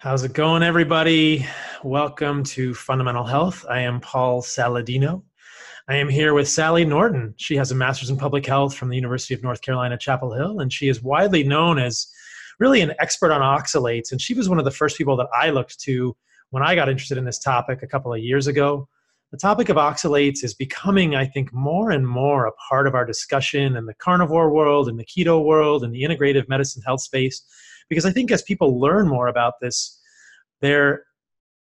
How's it going, everybody? Welcome to Fundamental Health. I am Paul Saladino. I am here with Sally Norton. She has a master's in public health from the University of North Carolina, Chapel Hill, and she is widely known as really an expert on oxalates. And she was one of the first people that I looked to when I got interested in this topic a couple of years ago. The topic of oxalates is becoming, I think, more and more a part of our discussion in the carnivore world, in the keto world, in the integrative medicine health space because I think as people learn more about this, they're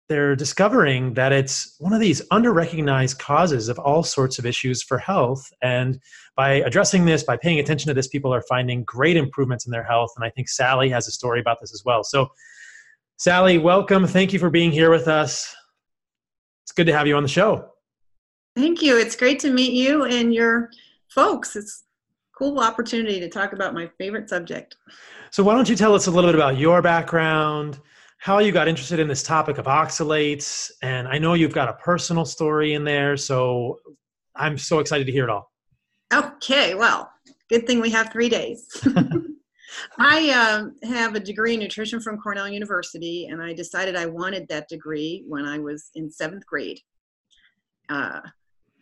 they're discovering that it's one of these under-recognized causes of all sorts of issues for health. And by addressing this by paying attention to this people are finding great improvements in their health. And i think sally has a story about this as well. So sally welcome. Thank you for being here with us. It's good to have you on the show. Thank you. It's great to meet you and your folks. It's cool opportunity to talk about my favorite subject. So, why don't you tell us a little bit about your background, how you got interested in this topic of oxalates? And I know you've got a personal story in there, so I'm so excited to hear it all. Okay, well, good thing we have three days. I um, have a degree in nutrition from Cornell University, and I decided I wanted that degree when I was in seventh grade. Uh,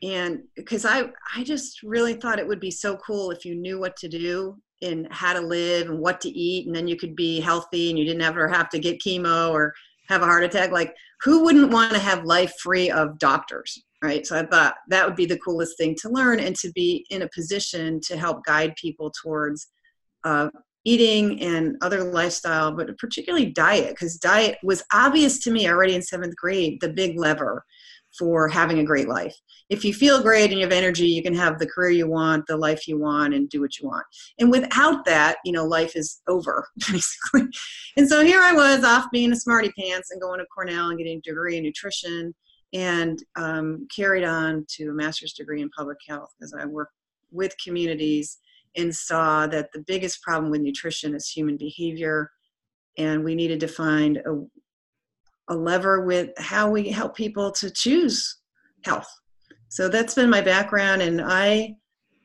and because I I just really thought it would be so cool if you knew what to do and how to live and what to eat, and then you could be healthy and you didn't ever have to get chemo or have a heart attack. Like, who wouldn't want to have life free of doctors, right? So I thought that would be the coolest thing to learn and to be in a position to help guide people towards uh, eating and other lifestyle, but particularly diet, because diet was obvious to me already in seventh grade, the big lever for having a great life. If you feel great and you have energy, you can have the career you want, the life you want, and do what you want. And without that, you know, life is over, basically. And so here I was off being a smarty pants and going to Cornell and getting a degree in nutrition and um, carried on to a master's degree in public health because I work with communities and saw that the biggest problem with nutrition is human behavior and we needed to find a, a lever with how we help people to choose health. So that's been my background, and I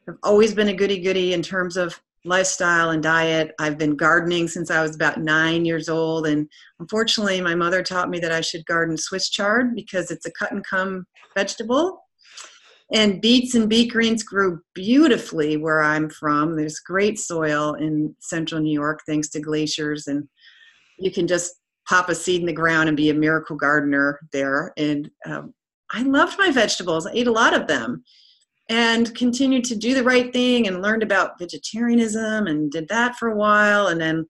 have always been a goody goody in terms of lifestyle and diet. I've been gardening since I was about nine years old, and unfortunately, my mother taught me that I should garden Swiss chard because it's a cut and come vegetable. And beets and beet greens grew beautifully where I'm from. There's great soil in central New York thanks to glaciers, and you can just pop a seed in the ground and be a miracle gardener there. And um, I loved my vegetables. I ate a lot of them and continued to do the right thing and learned about vegetarianism and did that for a while and then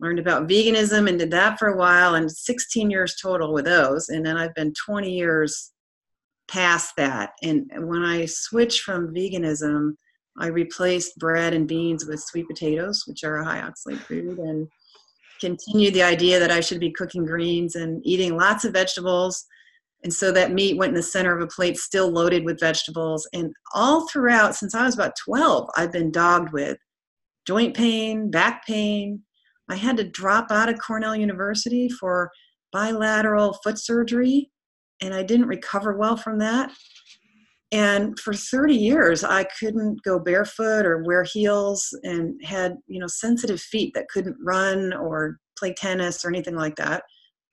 learned about veganism and did that for a while and 16 years total with those and then i've been 20 years past that and when i switched from veganism i replaced bread and beans with sweet potatoes which are a high oxalate food and continued the idea that I should be cooking greens and eating lots of vegetables. And so that meat went in the center of a plate, still loaded with vegetables. And all throughout, since I was about 12, I've been dogged with joint pain, back pain. I had to drop out of Cornell University for bilateral foot surgery, and I didn't recover well from that. And for 30 years, I couldn't go barefoot or wear heels and had, you know, sensitive feet that couldn't run or play tennis or anything like that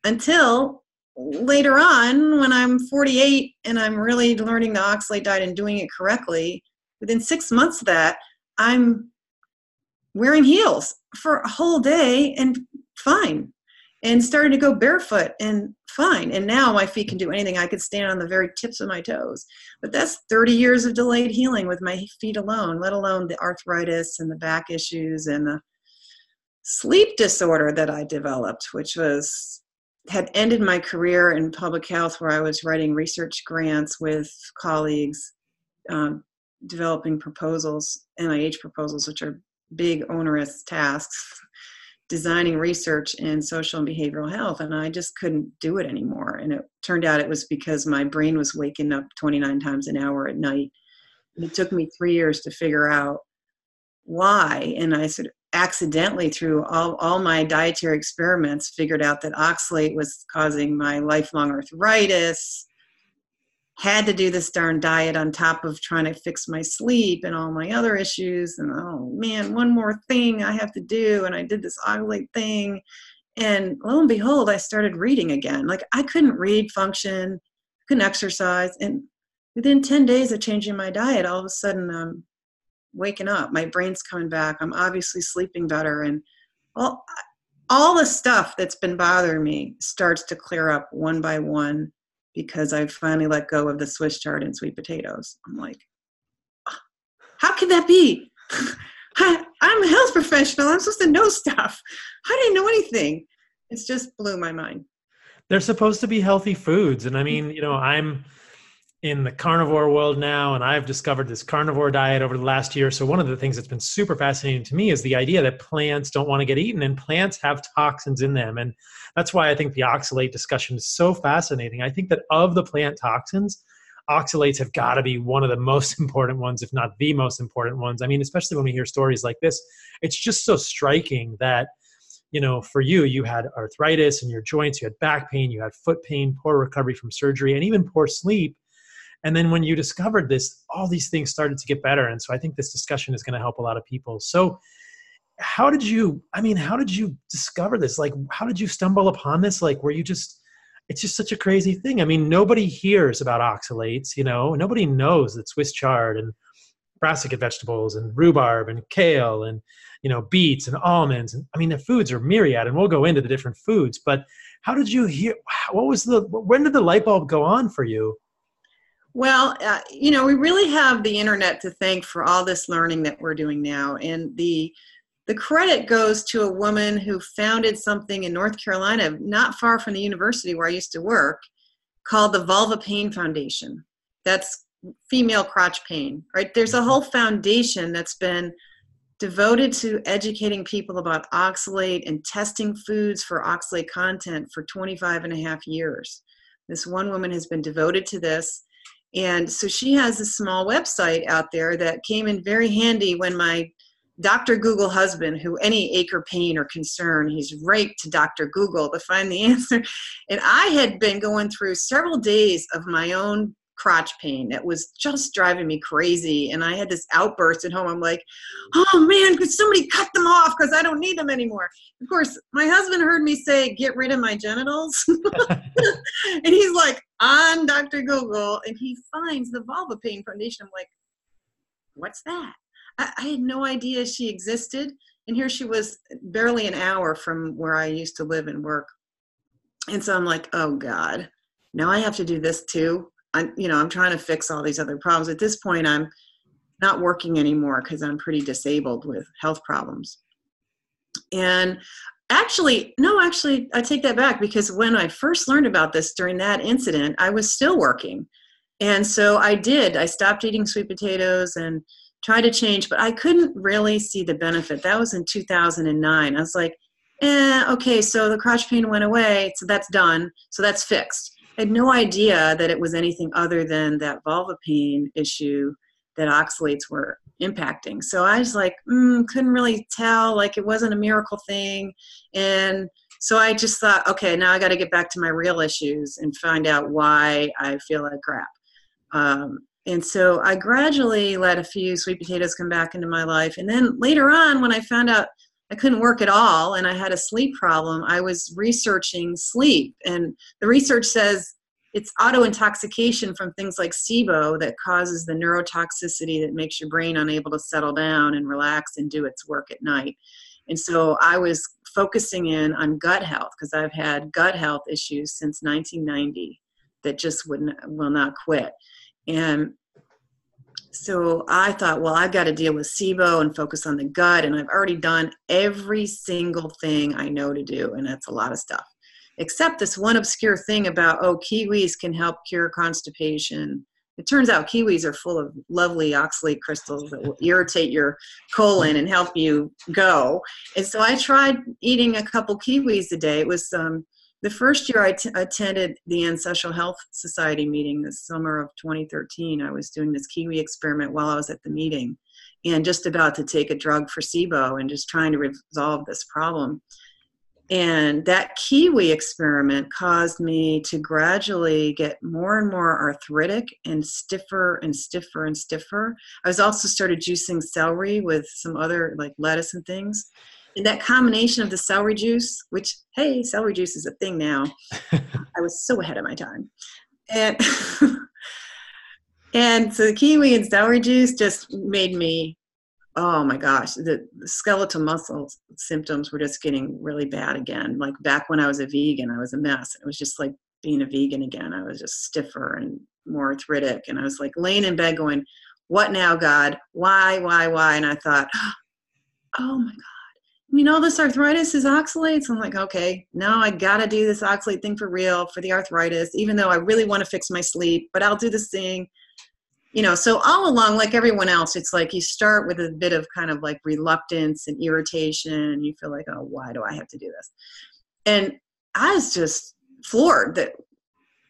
until later on when I'm 48 and I'm really learning the oxalate diet and doing it correctly. Within six months of that, I'm wearing heels for a whole day and fine and started to go barefoot and fine. And now my feet can do anything. I could stand on the very tips of my toes. But that's 30 years of delayed healing with my feet alone, let alone the arthritis and the back issues and the sleep disorder that I developed, which was had ended my career in public health where I was writing research grants with colleagues, um, developing proposals, NIH proposals, which are big, onerous tasks designing research in social and behavioral health and i just couldn't do it anymore. And it turned out it was because my brain was waking up 29 times an hour at night. And it took me three years to figure out why and i sort of accidentally through all, all my dietary experiments figured out that oxalate was causing my lifelong arthritis had to do this darn diet on top of trying to fix my sleep and all my other issues and oh man one more thing i have to do and i did this ugly thing And lo and behold, I started reading again. Like I couldn't read, function, couldn't exercise. And within 10 days of changing my diet, all of a sudden I'm waking up. My brain's coming back. I'm obviously sleeping better. And all, all the stuff that's been bothering me starts to clear up one by one because I finally let go of the Swiss chard and sweet potatoes. I'm like, ah, how can that be? I'm a health professional. I'm supposed to know stuff. I didn't know anything. It's just blew my mind. They're supposed to be healthy foods. And I mm-hmm. mean, you know, I'm in the carnivore world now, and I've discovered this carnivore diet over the last year. So, one of the things that's been super fascinating to me is the idea that plants don't want to get eaten and plants have toxins in them. And that's why I think the oxalate discussion is so fascinating. I think that of the plant toxins, oxalates have got to be one of the most important ones, if not the most important ones. I mean, especially when we hear stories like this, it's just so striking that, you know, for you, you had arthritis in your joints, you had back pain, you had foot pain, poor recovery from surgery, and even poor sleep. And then when you discovered this, all these things started to get better. And so I think this discussion is going to help a lot of people. So, how did you, I mean, how did you discover this? Like, how did you stumble upon this? Like, were you just, it's just such a crazy thing. I mean, nobody hears about oxalates, you know, nobody knows that Swiss chard and brassica vegetables and rhubarb and kale and, you know, beets and almonds. And I mean, the foods are myriad and we'll go into the different foods, but how did you hear, what was the, when did the light bulb go on for you? Well, uh, you know, we really have the internet to thank for all this learning that we're doing now. And the, the credit goes to a woman who founded something in North Carolina, not far from the university where I used to work, called the Vulva Pain Foundation. That's female crotch pain, right? There's a whole foundation that's been devoted to educating people about oxalate and testing foods for oxalate content for 25 and a half years. This one woman has been devoted to this. And so she has a small website out there that came in very handy when my Dr. Google husband, who any ache or pain or concern, he's right to Dr. Google to find the answer. And I had been going through several days of my own crotch pain that was just driving me crazy. And I had this outburst at home. I'm like, oh man, could somebody cut them off because I don't need them anymore. Of course, my husband heard me say, get rid of my genitals. and he's like, on Dr. Google, and he finds the Vulva Pain Foundation. I'm like, what's that? I, I had no idea she existed. And here she was barely an hour from where I used to live and work. And so I'm like, oh God, now I have to do this too. I'm, you know, I'm trying to fix all these other problems. At this point, I'm not working anymore because I'm pretty disabled with health problems. And actually, no, actually, I take that back because when I first learned about this during that incident, I was still working. And so I did. I stopped eating sweet potatoes and tried to change, but I couldn't really see the benefit. That was in 2009. I was like, eh, okay, so the crotch pain went away, so that's done, so that's fixed. I had no idea that it was anything other than that vulva pain issue that oxalates were impacting. So I was like, mm, couldn't really tell, like it wasn't a miracle thing. And so I just thought, okay, now I got to get back to my real issues and find out why I feel like crap. Um, and so I gradually let a few sweet potatoes come back into my life. And then later on, when I found out I couldn't work at all and I had a sleep problem, I was researching sleep. And the research says it's auto intoxication from things like SIBO that causes the neurotoxicity that makes your brain unable to settle down and relax and do its work at night. And so I was focusing in on gut health because I've had gut health issues since 1990 that just wouldn't will not quit. And so I thought, well, I've got to deal with SIBO and focus on the gut. And I've already done every single thing I know to do. And that's a lot of stuff. Except this one obscure thing about, oh, kiwis can help cure constipation. It turns out kiwis are full of lovely oxalate crystals that will irritate your colon and help you go. And so I tried eating a couple kiwis a day. It was um, the first year I t- attended the Ancestral Health Society meeting, the summer of 2013, I was doing this Kiwi experiment while I was at the meeting and just about to take a drug for SIBO and just trying to resolve this problem. And that Kiwi experiment caused me to gradually get more and more arthritic and stiffer and stiffer and stiffer. I was also started juicing celery with some other like lettuce and things And that combination of the celery juice, which hey, celery juice is a thing now. I was so ahead of my time. And and so the kiwi and celery juice just made me oh my gosh, the, the, skeletal muscle symptoms were just getting really bad again. Like back when I was a vegan, I was a mess. It was just like being a vegan again. I was just stiffer and more arthritic. And I was like laying in bed going, What now, God? Why, why, why? And I thought, Oh my God. I know, this arthritis is oxalates. I'm like, okay, now I gotta do this oxalate thing for real for the arthritis, even though I really want to fix my sleep, but I'll do this thing you know so all along like everyone else it's like you start with a bit of kind of like reluctance and irritation and you feel like oh why do i have to do this and i was just floored that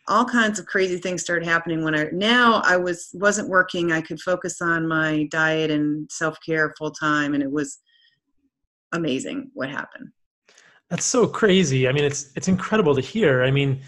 all kinds of crazy things started happening when i now i was wasn't working i could focus on my diet and self-care full time and it was amazing what happened that's so crazy i mean it's it's incredible to hear i mean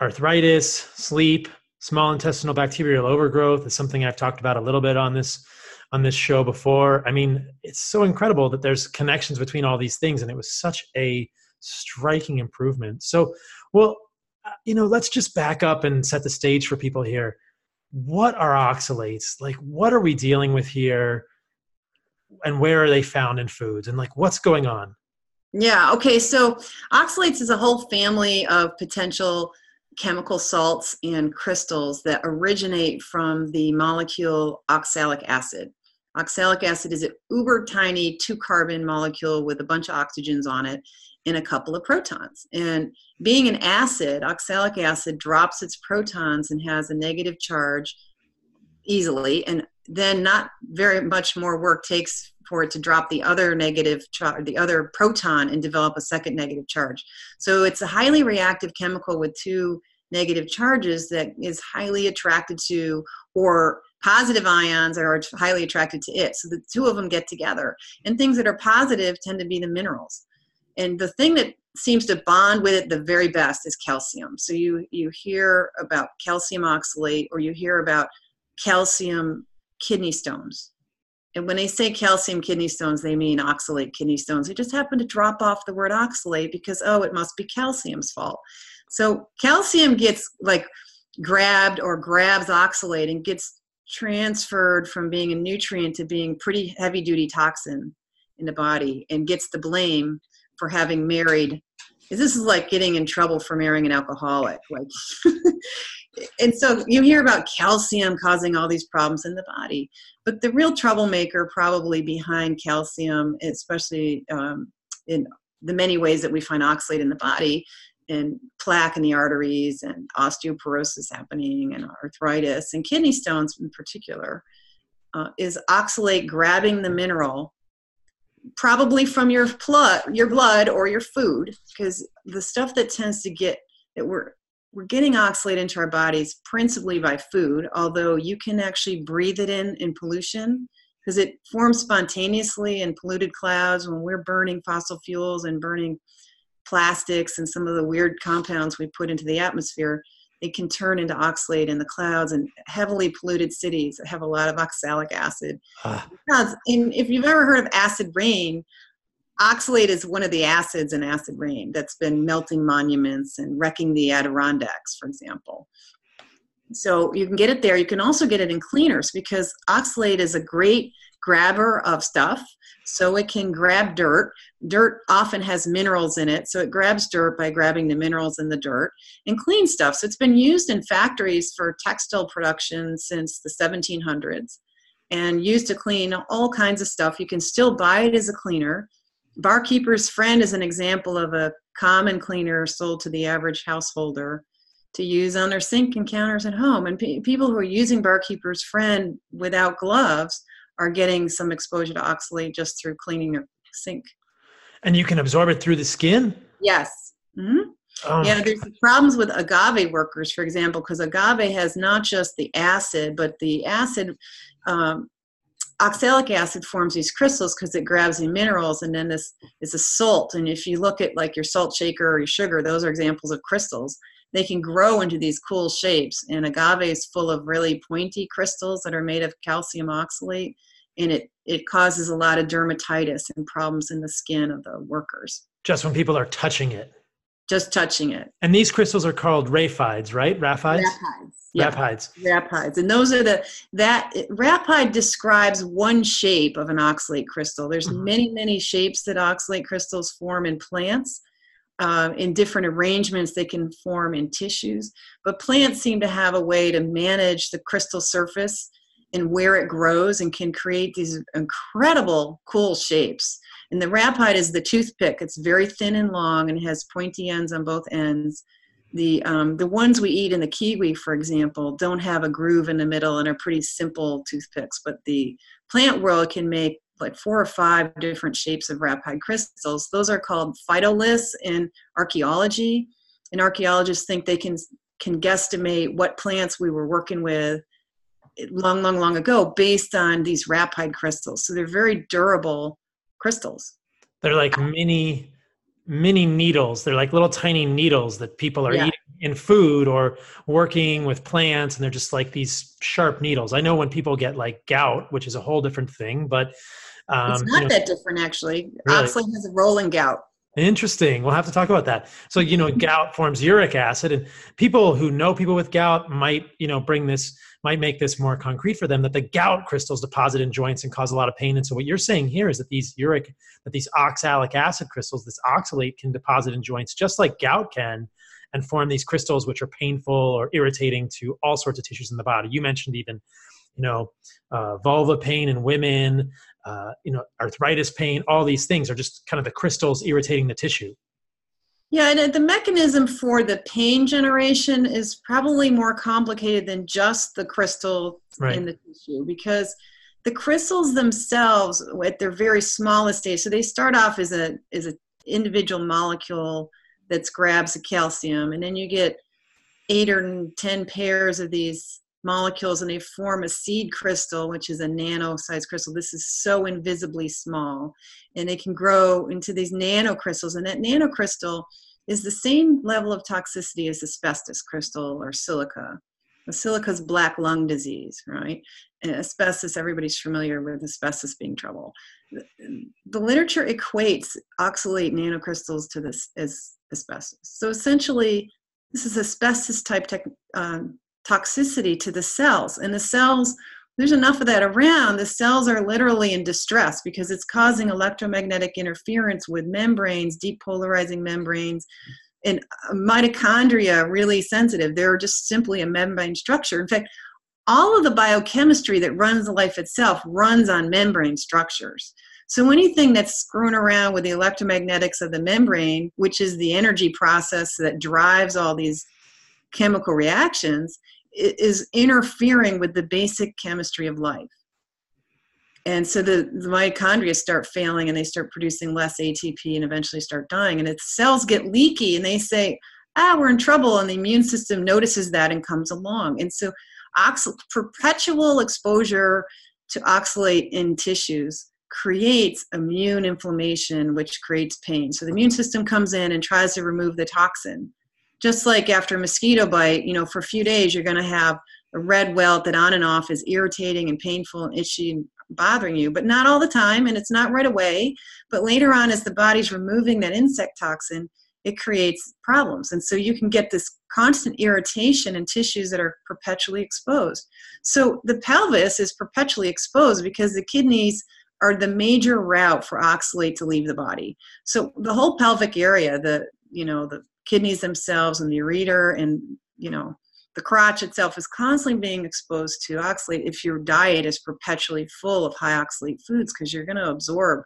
arthritis sleep small intestinal bacterial overgrowth is something I've talked about a little bit on this on this show before. I mean, it's so incredible that there's connections between all these things, and it was such a striking improvement. So, well, uh, you know, let's just back up and set the stage for people here. What are oxalates? Like, what are we dealing with here? And where are they found in foods? And like, what's going on? Yeah. Okay. So, oxalates is a whole family of potential chemical salts and crystals that originate from the molecule oxalic acid. Oxalic acid is an uber tiny two carbon molecule with a bunch of oxygens on it and a couple of protons. And being an acid, oxalic acid drops its protons and has a negative charge easily. And then not very much more work takes for it to drop the other negative charge, the other proton and develop a second negative charge. So it's a highly reactive chemical with two negative charges that is highly attracted to or positive ions are highly attracted to it. So the two of them get together. And things that are positive tend to be the minerals. And the thing that seems to bond with it the very best is calcium. So you you hear about calcium oxalate or you hear about calcium kidney stones. And when they say calcium kidney stones, they mean oxalate kidney stones. They just happen to drop off the word oxalate because, oh, it must be calcium's fault. So calcium gets like grabbed or grabs oxalate and gets transferred from being a nutrient to being pretty heavy duty toxin in the body and gets the blame for having married this is like getting in trouble for marrying an alcoholic like and so you hear about calcium causing all these problems in the body but the real troublemaker probably behind calcium especially um, in the many ways that we find oxalate in the body and plaque in the arteries and osteoporosis happening and arthritis and kidney stones in particular uh, is oxalate grabbing the mineral probably from your blood your blood or your food because the stuff that tends to get that we're we're getting oxalate into our bodies principally by food although you can actually breathe it in in pollution because it forms spontaneously in polluted clouds when we're burning fossil fuels and burning plastics and some of the weird compounds we put into the atmosphere, It can turn into oxalate in the clouds and heavily polluted cities that have a lot of oxalic acid. Ah. Because if you've ever heard of acid rain, oxalate is one of the acids in acid rain that's been melting monuments and wrecking the Adirondacks, for example. So you can get it there. You can also get it in cleaners because oxalate is a great grabber of stuff. So it can grab dirt. Dirt often has minerals in it, so it grabs dirt by grabbing the minerals in the dirt and clean stuff. So it's been used in factories for textile production since the 1700s and used to clean all kinds of stuff. You can still buy it as a cleaner. Barkeeper's Friend is an example of a common cleaner sold to the average householder to use on their sink and counters at home. And pe- people who are using Barkeeper's Friend without gloves are getting some exposure to oxalate just through cleaning your sink. And you can absorb it through the skin? Yes. Mm-hmm. Oh yeah, there's problems with agave workers, for example, because agave has not just the acid, but the acid, um, oxalic acid forms these crystals because it grabs the minerals, and then this is a salt. And if you look at like your salt shaker or your sugar, those are examples of crystals. They can grow into these cool shapes, and agave is full of really pointy crystals that are made of calcium oxalate and it it causes a lot of dermatitis and problems in the skin of the workers. Just when people are touching it. Just touching it. And these crystals are called raphides, right? Raphides. Raphides. Yeah. Raphides. Raphides. And those are the that raphide describes one shape of an oxalate crystal. There's mm-hmm. many, many shapes that oxalate crystals form in plants. Uh, in different arrangements they can form in tissues but plants seem to have a way to manage the crystal surface and where it grows and can create these incredible cool shapes and the raphide is the toothpick it's very thin and long and has pointy ends on both ends the um, the ones we eat in the kiwi for example don't have a groove in the middle and are pretty simple toothpicks but the plant world can make like four or five different shapes of raphide crystals. Those are called phytoliths in archaeology. And archaeologists think they can can guesstimate what plants we were working with long, long, long ago based on these raphide crystals. So they're very durable crystals. They're like mini mini needles. They're like little tiny needles that people are yeah. eating in food or working with plants and they're just like these sharp needles. I know when people get like gout, which is a whole different thing, but um, it's not you know, that different, actually. Really? Oxalate has a rolling gout. Interesting. We'll have to talk about that. So, you know, gout forms uric acid, and people who know people with gout might, you know, bring this, might make this more concrete for them that the gout crystals deposit in joints and cause a lot of pain. And so, what you're saying here is that these uric, that these oxalic acid crystals, this oxalate can deposit in joints just like gout can and form these crystals which are painful or irritating to all sorts of tissues in the body. You mentioned even you know, uh, vulva pain in women, uh, you know, arthritis pain, all these things are just kind of the crystals irritating the tissue. Yeah, and the mechanism for the pain generation is probably more complicated than just the crystal right. in the tissue because the crystals themselves, at their very smallest stage, so they start off as a as an individual molecule that grabs the calcium, and then you get eight or ten pairs of these molecules and they form a seed crystal, which is a nano sized crystal. This is so invisibly small. And they can grow into these nanocrystals. And that nanocrystal is the same level of toxicity as asbestos crystal or silica. The silica is black lung disease, right? And asbestos, everybody's familiar with asbestos being trouble. The literature equates oxalate nanocrystals to this as asbestos. So essentially, this is asbestos type tech, um, toxicity to the cells. And the cells, there's enough of that around, the cells are literally in distress because it's causing electromagnetic interference with membranes, depolarizing membranes, and uh, mitochondria really sensitive. They're just simply a membrane structure. In fact, all of the biochemistry that runs the life itself runs on membrane structures. So anything that's screwing around with the electromagnetics of the membrane, which is the energy process that drives all these chemical reactions, is interfering with the basic chemistry of life. And so the, the mitochondria start failing and they start producing less ATP and eventually start dying. And its cells get leaky and they say, ah, we're in trouble. And the immune system notices that and comes along. And so ox- perpetual exposure to oxalate in tissues creates immune inflammation, which creates pain. So the immune system comes in and tries to remove the toxin just like after a mosquito bite, you know, for a few days you're going to have a red welt that on and off is irritating and painful and itchy and bothering you, but not all the time, and it's not right away. But later on, as the body's removing that insect toxin, it creates problems. And so you can get this constant irritation in tissues that are perpetually exposed. So the pelvis is perpetually exposed because the kidneys are the major route for oxalate to leave the body. So the whole pelvic area, the you know the kidneys themselves and the ureter and you know the crotch itself is constantly being exposed to oxalate if your diet is perpetually full of high oxalate foods because you're going to absorb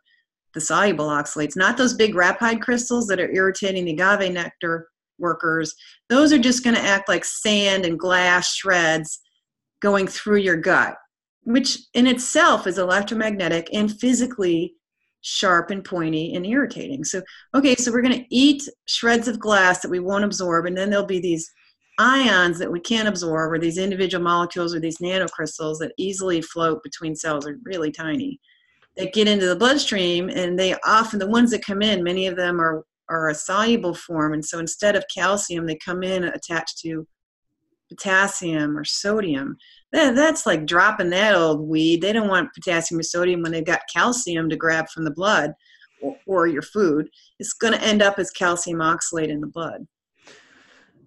the soluble oxalates not those big raphide crystals that are irritating the agave nectar workers. Those are just going to act like sand and glass shreds going through your gut which in itself is electromagnetic and physically sharp and pointy and irritating. So, okay, so we're going to eat shreds of glass that we won't absorb, and then there'll be these ions that we can't absorb, or these individual molecules, or these nanocrystals that easily float between cells, are really tiny. They get into the bloodstream, and they often, the ones that come in, many of them are, are a soluble form. And so instead of calcium, they come in attached to potassium or sodium, that, that's like dropping that old weed. They don't want potassium or sodium when they've got calcium to grab from the blood or, or your food. It's going to end up as calcium oxalate in the blood.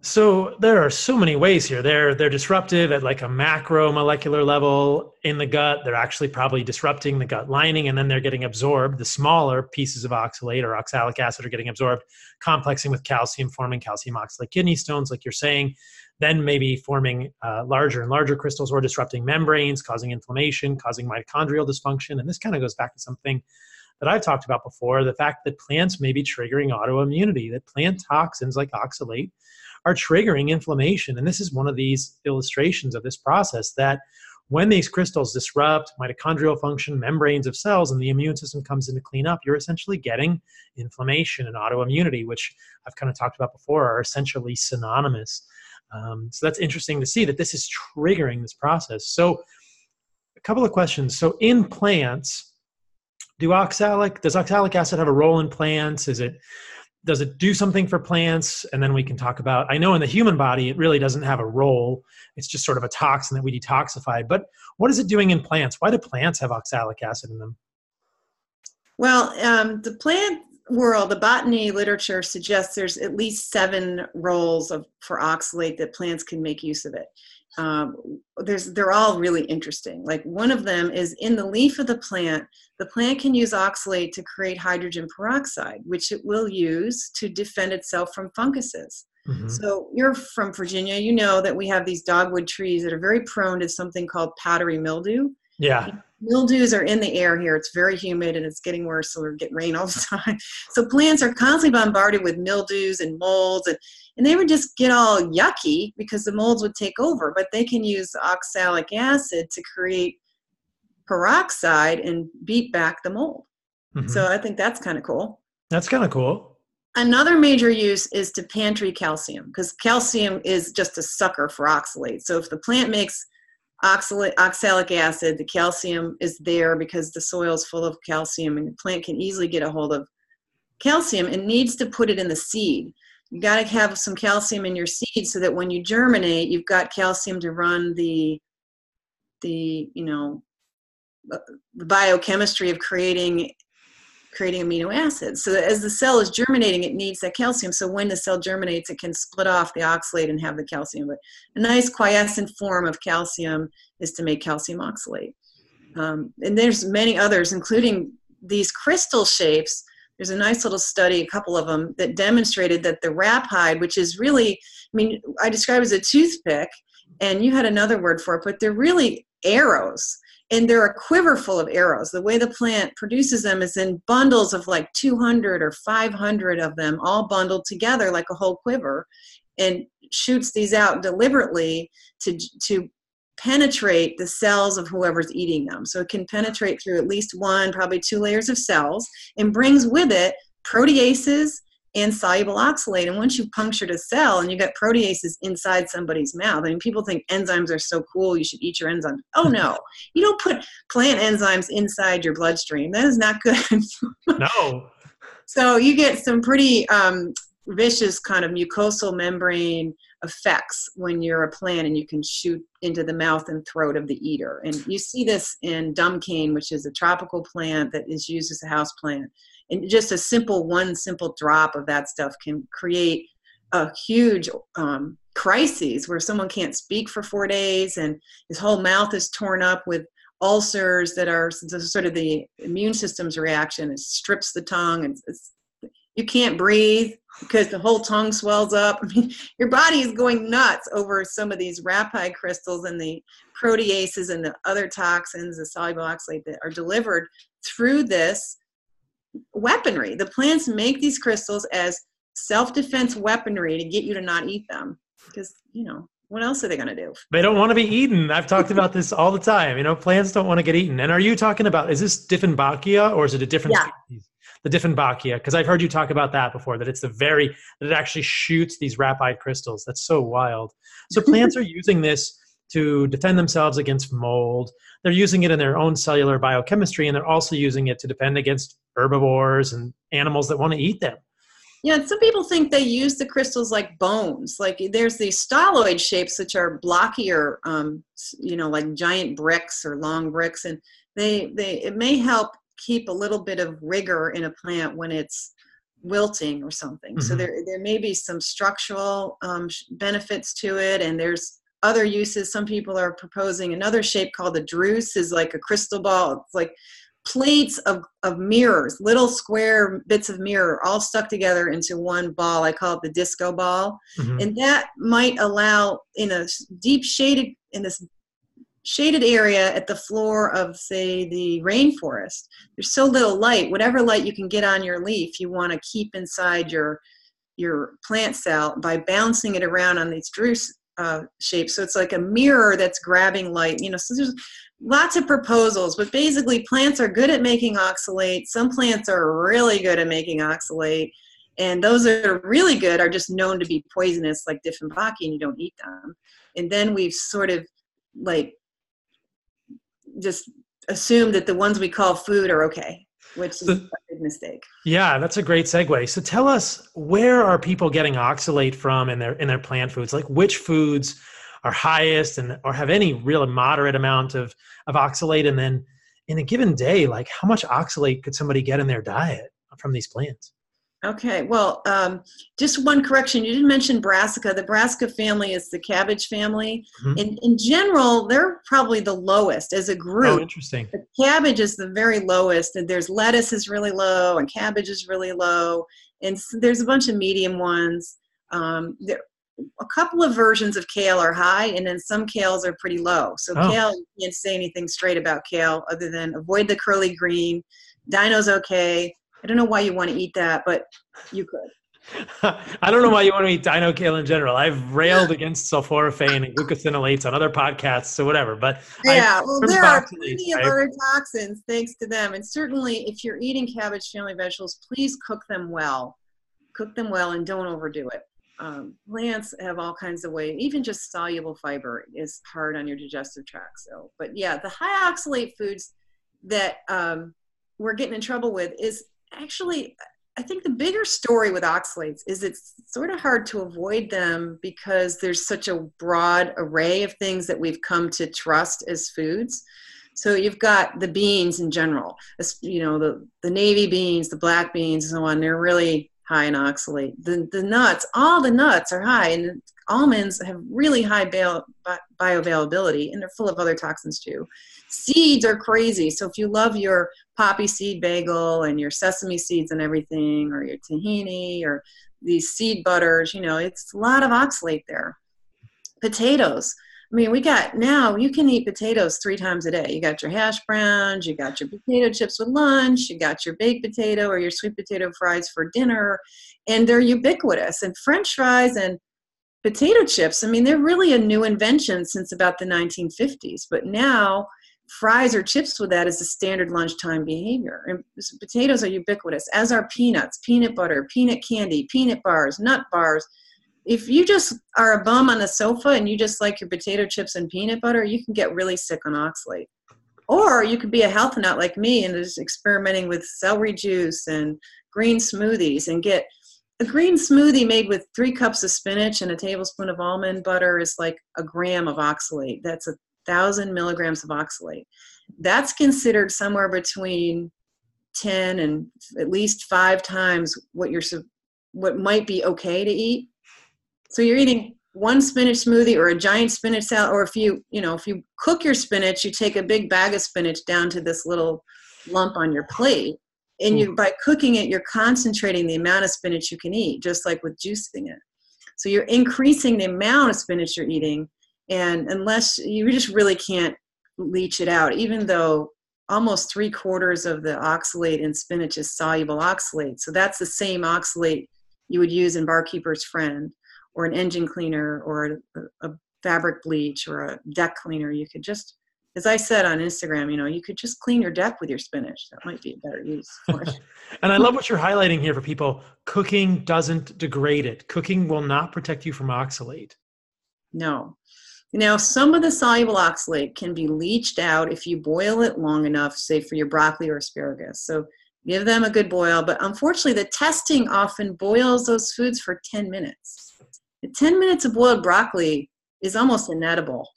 So there are so many ways here. They're they're disruptive at like a macro molecular level in the gut. They're actually probably disrupting the gut lining, and then they're getting absorbed. The smaller pieces of oxalate or oxalic acid are getting absorbed, complexing with calcium, forming calcium oxalate kidney stones, like you're saying. Then maybe forming uh, larger and larger crystals or disrupting membranes, causing inflammation, causing mitochondrial dysfunction. And this kind of goes back to something that I've talked about before: the fact that plants may be triggering autoimmunity. That plant toxins like oxalate are triggering inflammation. And this is one of these illustrations of this process that when these crystals disrupt mitochondrial function, membranes of cells, and the immune system comes in to clean up, you're essentially getting inflammation and autoimmunity, which I've kind of talked about before, are essentially synonymous. Um, so that's interesting to see that this is triggering this process. So, a couple of questions. So, in plants, do oxalic does oxalic acid have a role in plants? Is it does it do something for plants? And then we can talk about i know in the human body it really doesn't have a role. It's just sort of a toxin that we detoxify. But what is it doing in plants? Why do plants have oxalic acid in them? Well um, the plant world the botany literature suggests there's at least seven roles of for oxalate that plants can make use of it um, there's they're all really interesting. Like one of them is in the leaf of the plant. The plant can use oxalate to create hydrogen peroxide, which it will use to defend itself from funguses. Mm-hmm. So you're from Virginia, you know that we have these dogwood trees that are very prone to something called powdery mildew. Yeah. Mildews are in the air here. It's very humid and it's getting worse, so we're getting rain all the time. So plants are constantly bombarded with mildews and molds, and, and they would just get all yucky because the molds would take over. But they can use oxalic acid to create peroxide and beat back the mold. Mm-hmm. So I think that's kind of cool. That's kind of cool. Another major use is to pantry calcium because calcium is just a sucker for oxalate. So if the plant makes oxalate, oxalic acid, the calcium is there because the soil is full of calcium and the plant can easily get a hold of calcium and needs to put it in the seed. You got to have some calcium in your seed so that when you germinate, you've got calcium to run the the you know the biochemistry of creating creating amino acids. So as the cell is germinating, it needs that calcium. So when the cell germinates, it can split off the oxalate and have the calcium. But a nice quiescent form of calcium is to make calcium oxalate. Um, and there's many others, including these crystal shapes. There's a nice little study, a couple of them, that demonstrated that the raphide, which is really, I mean, I describe as a toothpick, and you had another word for it, but they're really arrows and they're a quiver full of arrows. The way the plant produces them is in bundles of like 200 or 500 of them, all bundled together like a whole quiver, and shoots these out deliberately to to penetrate the cells of whoever's eating them. So it can penetrate through at least one, probably two layers of cells, and brings with it proteases and soluble oxalate. And once you've punctured a cell and you got proteases inside somebody's mouth, I mean, people think enzymes are so cool, you should eat your enzymes. Oh no, you don't put plant enzymes inside your bloodstream. That is not good. no. So you get some pretty um, vicious kind of mucosal membrane effects when you're a plant and you can shoot into the mouth and throat of the eater. And you see this in dumb cane, which is a tropical plant that is used as a house plant and just a simple one simple drop of that stuff can create a huge um, crises where someone can't speak for four days and his whole mouth is torn up with ulcers that are sort of the immune system's reaction it strips the tongue and you can't breathe because the whole tongue swells up. I mean, your body is going nuts over some of these raphide crystals and the proteases and the other toxins the soluble oxalate that are delivered through this weaponry. The plants make these crystals as self-defense weaponry to get you to not eat them because you know what else are they going to do? They don't want to be eaten. I've talked about this all the time. You know plants don't want to get eaten. And are you talking about is this dieffenbachia or is it a different yeah. species the dieffenbachia because i've heard you talk about that before that it's the very that it actually shoots these raphide crystals that's so wild so plants are using this to defend themselves against mold. They're using it in their own cellular biochemistry, and they're also using it to defend against herbivores and animals that want to eat them. Yeah, some people think they use the crystals like bones. Like there's these styloid shapes which are blockier, um, you know, like giant bricks or long bricks, and they they it may help keep a little bit of rigor in a plant when it's wilting or something. Mm-hmm. So there there may be some structural um, benefits to it, and there's other uses. Some people are proposing another shape called the druse, is like a crystal ball. It's like plates of, of mirrors, little square bits of mirror, all stuck together into one ball. I call it the disco ball. Mm-hmm. And that might allow in a deep shaded, in this shaded area at the floor of, say, the rainforest, there's so little light. Whatever light you can get on your leaf, you want to keep inside your your plant cell by bouncing it around on these druse uh, shapes. So it's like a mirror that's grabbing light. You know, so there's lots of proposals, but basically plants are good at making oxalate. Some plants are really good at making oxalate. And those that are really good are just known to be poisonous, like Dieffenbachia, and you don't eat them. And then we've sort of like just assume that the ones we call food are okay, which is a big mistake. Yeah, that's a great segue. So tell us where are people getting oxalate from in their in their plant foods? Like which foods are highest and or have any real moderate amount of of oxalate and then in a given day like how much oxalate could somebody get in their diet from these plants okay well um, just one correction. You didn't mention brassica. The brassica family is the cabbage family. Mm-hmm. in, in general they're probably the lowest as a group. oh, interesting. The cabbage is the very lowest and there's lettuce is really low and cabbage is really low and so there's a bunch of medium ones. Um, a couple of versions of kale are high and then some kales are pretty low. So oh. kale you can't say anything straight about kale other than avoid the curly green. Dino's okay i don't know why you want to eat that but you could I don't know why you want to eat dino kale in general. I've railed against sulforaphane and glucosinolates on other podcasts, so whatever. But yeah, I, well, there are plenty of other toxins thanks to them. And certainly, if you're eating cabbage family vegetables, please cook them well. Cook them well and don't overdo it um, plants have all kinds of ways. Even just soluble fiber is hard on your digestive tract. So, but yeah, the high oxalate foods that um, we're getting in trouble with is actually, I think the bigger story with oxalates is it's sort of hard to avoid them because there's such a broad array of things that we've come to trust as foods. So you've got the beans in general, you know, the, the navy beans, the black beans, and so on. They're really high in oxalate. The, the nuts, all the nuts are high, and almonds have really high bio, bioavailability, and they're full of other toxins too. Seeds are crazy. So if you love your poppy seed bagel and your sesame seeds and everything, or your tahini, or these seed butters, you know, it's a lot of oxalate there. Potatoes I mean, we got now you can eat potatoes three times a day. You got your hash browns, you got your potato chips with lunch, you got your baked potato or your sweet potato fries for dinner, and they're ubiquitous. And French fries and potato chips, I mean, they're really a new invention since about the 1950s. But now, fries or chips with that is a standard lunchtime behavior. And potatoes are ubiquitous, as are peanuts, peanut butter, peanut candy, peanut bars, nut bars if you just are a bum on the sofa and you just like your potato chips and peanut butter, you can get really sick on oxalate. Or you could be a health nut like me and just experimenting with celery juice and green smoothies and get a green smoothie made with three cups of spinach and a tablespoon of almond butter is like a gram of oxalate. That's a thousand milligrams of oxalate. That's considered somewhere between 10 and at least five times what you're what might be okay to eat so you're eating one spinach smoothie or a giant spinach salad, or if you, you know, if you cook your spinach, you take a big bag of spinach down to this little lump on your plate. And you, hmm. by cooking it, you're concentrating the amount of spinach you can eat, just like with juicing it. So you're increasing the amount of spinach you're eating. And unless you just really can't leach it out, even though almost three quarters of the oxalate in spinach is soluble oxalate. So that's the same oxalate you would use in Barkeeper's Friend or an engine cleaner or a, a fabric bleach or a deck cleaner you could just as I said on Instagram, you know, you could just clean your deck with your spinach. That might be a better use for it. and I love what you're highlighting here for people. Cooking doesn't degrade it. Cooking will not protect you from oxalate. No. Now, some of the soluble oxalate can be leached out if you boil it long enough, say for your broccoli or asparagus. So give them a good boil. But unfortunately, the testing often boils those foods for 10 minutes. The 10 minutes of boiled broccoli is almost inedible.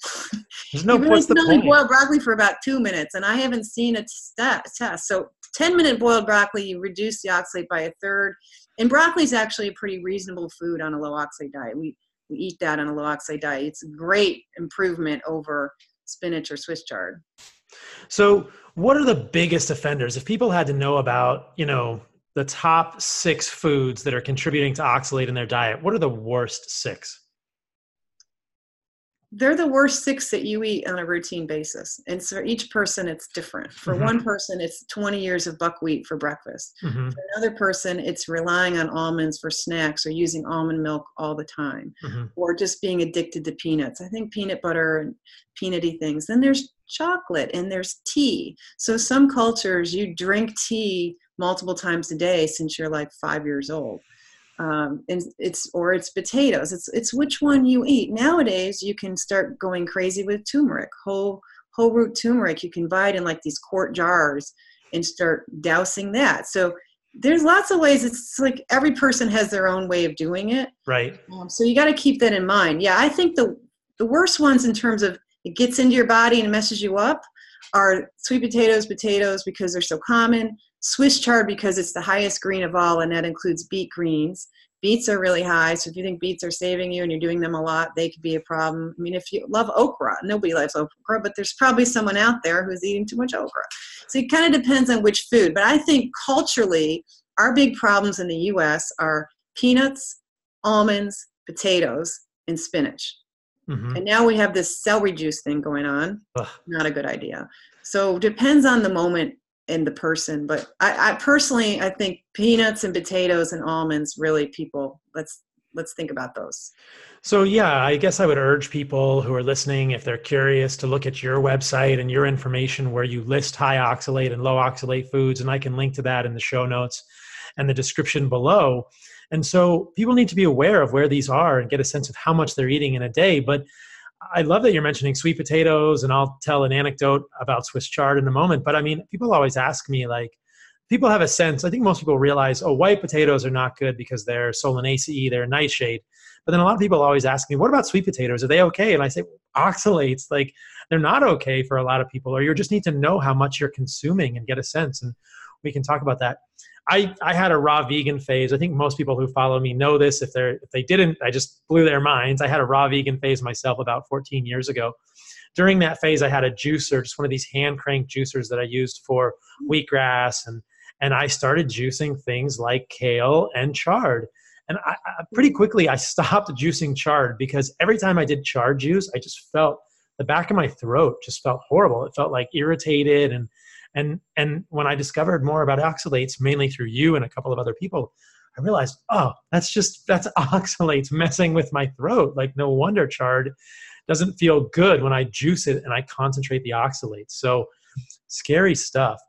There's no, you really what's the can only point? boil broccoli for about two minutes, and I haven't seen a test. So 10 minute boiled broccoli, you reduce the oxalate by a third. And broccoli is actually a pretty reasonable food on a low oxalate diet. We, we eat that on a low oxalate diet. It's a great improvement over spinach or Swiss chard. So, what are the biggest offenders? If people had to know about, you know, the top six foods that are contributing to oxalate in their diet, what are the worst six? They're the worst six that you eat on a routine basis. And so each person, it's different. For Mhm. one person, it's 20 years of buckwheat for breakfast. hmm For another person, it's relying on almonds for snacks or using almond milk all the time hmm or just being addicted to peanuts. I think peanut butter and peanutty things. Then there's chocolate and there's tea. So some cultures, you drink tea multiple times a day since you're like five years old um, and it's or it's potatoes. It's it's which one you eat. Nowadays, you can start going crazy with turmeric, whole whole root turmeric. You can buy it in like these quart jars and start dousing that. So there's lots of ways. It's like every person has their own way of doing it. Right. Um, so you got to keep that in mind. Yeah, I think the the worst ones in terms of it gets into your body and messes you up are sweet potatoes, potatoes because they're so common. Swiss chard because it's the highest green of all, and that includes beet greens. Beets are really high, so if you think beets are saving you and you're doing them a lot, they could be a problem. I mean, if you love okra, nobody loves okra, but there's probably someone out there who's eating too much okra. So it kind of depends on which food. But I think culturally, our big problems in the US are peanuts, almonds, potatoes, and spinach. hmm And now we have this celery juice thing going on. Ugh. Not a good idea. So depends on the moment and the person. But I, I personally, I think peanuts and potatoes and almonds really people. Let's let's think about those. So, yeah, I guess I would urge people who are listening, if they're curious, to look at your website and your information where you list high oxalate and low oxalate foods. And I can link to that in the show notes and the description below. And so people need to be aware of where these are and get a sense of how much they're eating in a day. But I love that you're mentioning sweet potatoes, and I'll tell an anecdote about Swiss chard in a moment. But I mean, people always ask me, like, people have a sense, I think most people realize, oh, white potatoes are not good because they're solanaceae, they're nightshade. But then a lot of people always ask me, what about sweet potatoes? Are they okay? And I say, oxalates, like, they're not okay for a lot of people, or you just need to know how much you're consuming and get a sense. And we can talk about that. I, I had a raw vegan phase. I think most people who follow me know this. If they're if they didn't, I just blew their minds. I had a raw vegan phase myself about 14 years ago. During that phase, I had a juicer, just one of these hand crank juicers that I used for hmm. wheatgrass, and and I started juicing things like kale and chard. And I, I, pretty quickly, I stopped juicing chard because every time I did chard juice, I just felt the back of my throat just felt horrible. It felt like irritated and and and when I discovered more about oxalates, mainly through you and a couple of other people, I realized, oh, that's just that's oxalates messing with my throat. Like no wonder chard doesn't feel good when I juice it and I concentrate the oxalates. So scary stuff.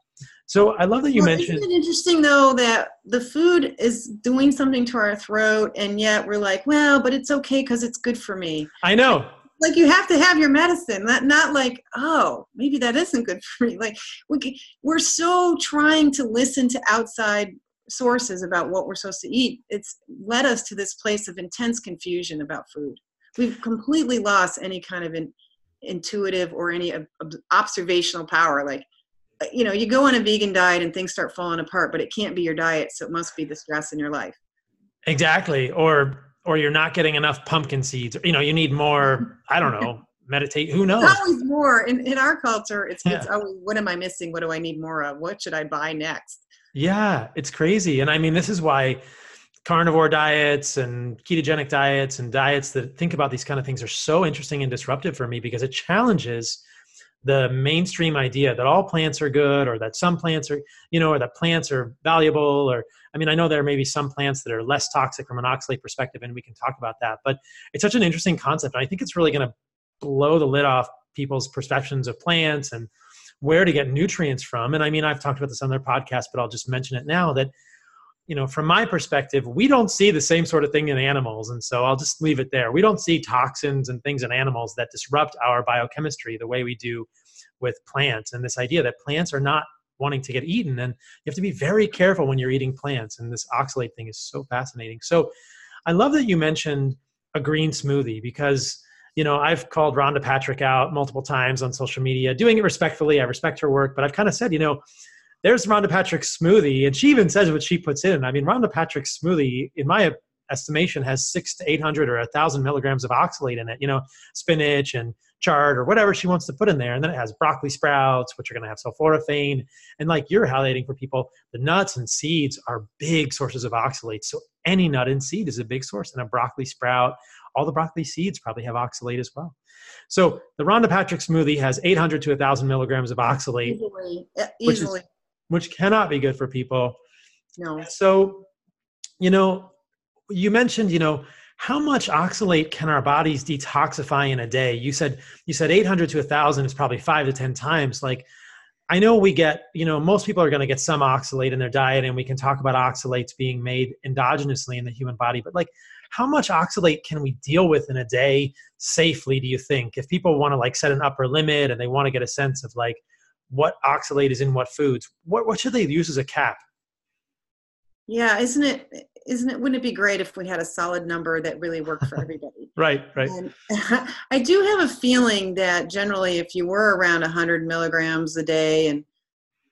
So I love that you well, mentioned. Isn't it interesting though that the food is doing something to our throat, and yet we're like, well, but it's okay because it's good for me. I know. Like you have to have your medicine, not not like, oh, maybe that isn't good for me. Like we we're so trying to listen to outside sources about what we're supposed to eat. It's led us to this place of intense confusion about food. We've completely lost any kind of in, intuitive or any ob- observational power. Like uh, you know, you go on a vegan diet and things start falling apart, but it can't be your diet, so it must be the stress in your life. Exactly. Or or you're not getting enough pumpkin seeds. or You know, you need more, I don't know, meditate. Who knows? It's always more in, in our culture. It's, Yeah. it's always, what am I missing? What do I need more of? What should I buy next? Yeah, it's crazy. And I mean, this is why carnivore diets and ketogenic diets and diets that think about these kind of things are so interesting and disruptive for me because it challenges the mainstream idea that all plants are good or that some plants are, you know, or that plants are valuable or I mean, I know there may be some plants that are less toxic from an oxalate perspective and we can talk about that, but it's such an interesting concept and I think it's really going to blow the lid off people's perceptions of plants and where to get nutrients from. And I mean, I've talked about this on their podcast, but I'll just mention it now that, you know, from my perspective, we don't see the same sort of thing in animals. And so I'll just leave it there. We don't see toxins and things in animals that disrupt our biochemistry the way we do with plants. And this idea that plants are not wanting to get eaten. And you have to be very careful when you're eating plants. And this oxalate thing is so fascinating. So I love that you mentioned a green smoothie because you know I've called Rhonda Patrick out multiple times on social media, doing it respectfully. I respect her work, but I've kind of said, you know, there's Rhonda Patrick's smoothie, and she even says what she puts in. I mean, Rhonda Patrick's smoothie, in my estimation, has six to eight hundred or a thousand milligrams of oxalate in it. You know, spinach and chard or whatever she wants to put in there. And then it has broccoli sprouts, which are going to have sulforaphane. And like you're highlighting for people, the nuts and seeds are big sources of oxalate. So any nut and seed is a big source. And a broccoli sprout, all the broccoli seeds probably have oxalate as well. So the Rhonda Patrick smoothie has 800 to 1,000 milligrams of oxalate, easily, uh, easily. Which, cannot be good for people. No. So, you know, you mentioned, you know, how much oxalate can our bodies detoxify in a day you said you said 800 to 1000 is probably 5 to 10 times like i know we get you know most people are going to get some oxalate in their diet and we can talk about oxalates being made endogenously in the human body but like how much oxalate can we deal with in a day safely do you think if people want to like set an upper limit and they want to get a sense of like what oxalate is in what foods what, what should they use as a cap? Yeah isn't it isn't it wouldn't it be great if we had a solid number that really worked for everybody? Right right. And i do have a feeling that generally if you were around 100 milligrams a day and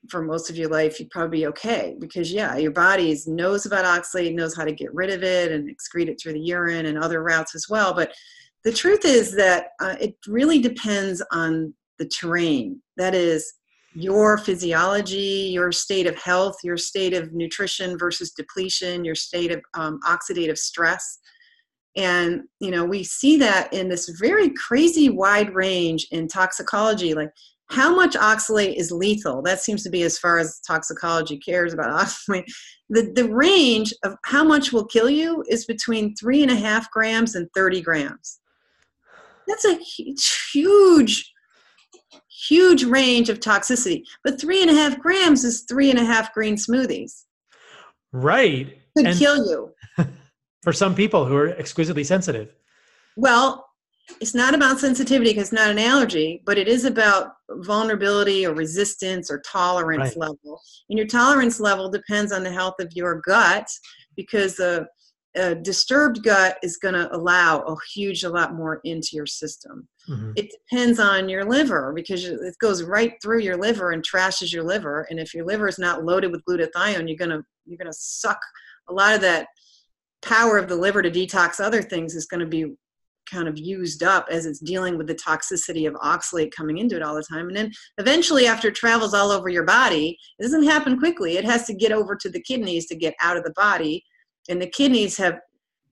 for most of your life you'd probably be okay because yeah your body knows about oxalate knows how to get rid of it and excrete it through the urine and other routes as well. But the truth is that uh, it really depends on the terrain. That is your physiology, your state of health, your state of nutrition versus depletion, your state of um, oxidative stress. And, you know, we see that in this very crazy wide range in toxicology. Like, how much oxalate is lethal? That seems to be as far as toxicology cares about oxalate. The, the range of how much will kill you is between three and a half grams and 30 grams. That's a huge huge range of toxicity. But three and a half grams is three and a half green smoothies. Right. Could and kill you. For some people who are exquisitely sensitive. Well, it's not about sensitivity because it's not an allergy, but it is about vulnerability or resistance or tolerance right. level. And your tolerance level depends on the health of your gut because the a disturbed gut is going to allow a huge a lot more into your system mm-hmm. it depends on your liver because it goes right through your liver and trashes your liver and if your liver is not loaded with glutathione you're going to you're going to suck a lot of that power of the liver to detox other things is going to be kind of used up as it's dealing with the toxicity of oxalate coming into it all the time. And then eventually, after it travels all over your body, it doesn't happen quickly. It has to get over to the kidneys to get out of the body and the kidneys have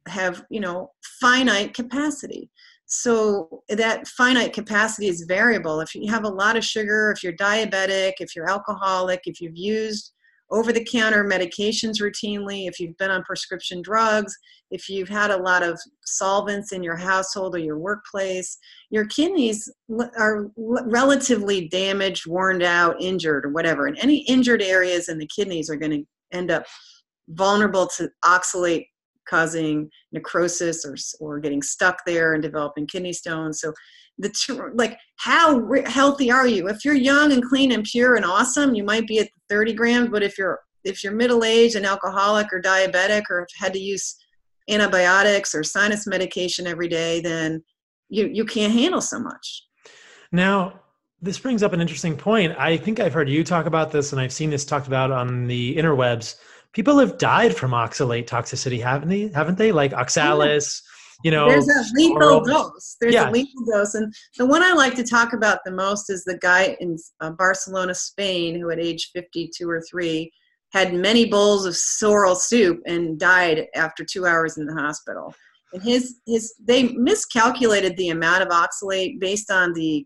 have you know finite capacity. So that finite capacity is variable. If you have a lot of sugar if you're diabetic if you're alcoholic if you've used over the counter medications routinely if you've been on prescription drugs if you've had a lot of solvents in your household or your workplace your kidneys are relatively damaged worn out injured or whatever and any injured areas in the kidneys are going to end up vulnerable to oxalate causing necrosis or, or getting stuck there and developing kidney stones. So the like how re- healthy are you? If you're young and clean and pure and awesome, you might be at 30 grams. But if you're if you're middle aged and alcoholic or diabetic or have had to use antibiotics or sinus medication every day, then you you can't handle so much. Now, this brings up an interesting point. I think I've heard you talk about this, and I've seen this talked about on the interwebs people have died from oxalate toxicity, haven't they? Haven't they? Like oxalis. Yeah. You know, there's a lethal dose. There's yeah. a lethal dose, and the one I like to talk about the most is the guy in uh, Barcelona, Spain, who at age 52 or three had many bowls of sorrel soup and died after two hours in the hospital. And his his they miscalculated the amount of oxalate based on the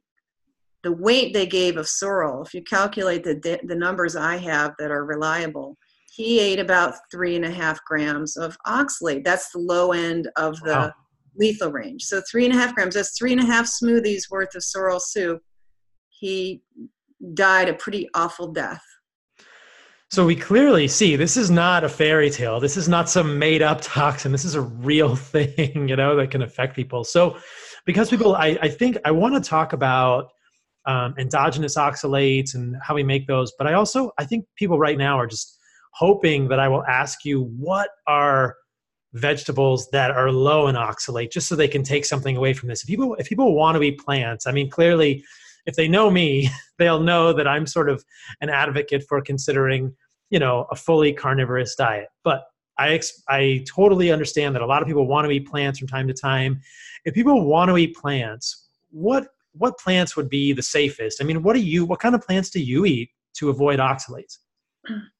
the weight they gave of sorrel. If you calculate the the numbers I have that are reliable, he ate about three and a half grams of oxalate. That's the low end of the wow. lethal range. So three and a half grams. That's three and a half smoothies worth of sorrel soup. He died a pretty awful death. So we clearly see this is not a fairy tale. This is not some made up toxin. This is a real thing, you know, that can affect people. So because people, I, I think I want to talk about um, endogenous oxalates and how we make those. But I also I think people right now are just hoping that I will ask you what are vegetables that are low in oxalate just so they can take something away from this. If people if people want to eat plants i mean clearly if they know me they'll know that i'm sort of an advocate for considering you know a fully carnivorous diet. But i i totally understand that a lot of people want to eat plants from time to time. If people want to eat plants what what plants would be the safest? I mean what do you what kind of plants do you eat to avoid oxalates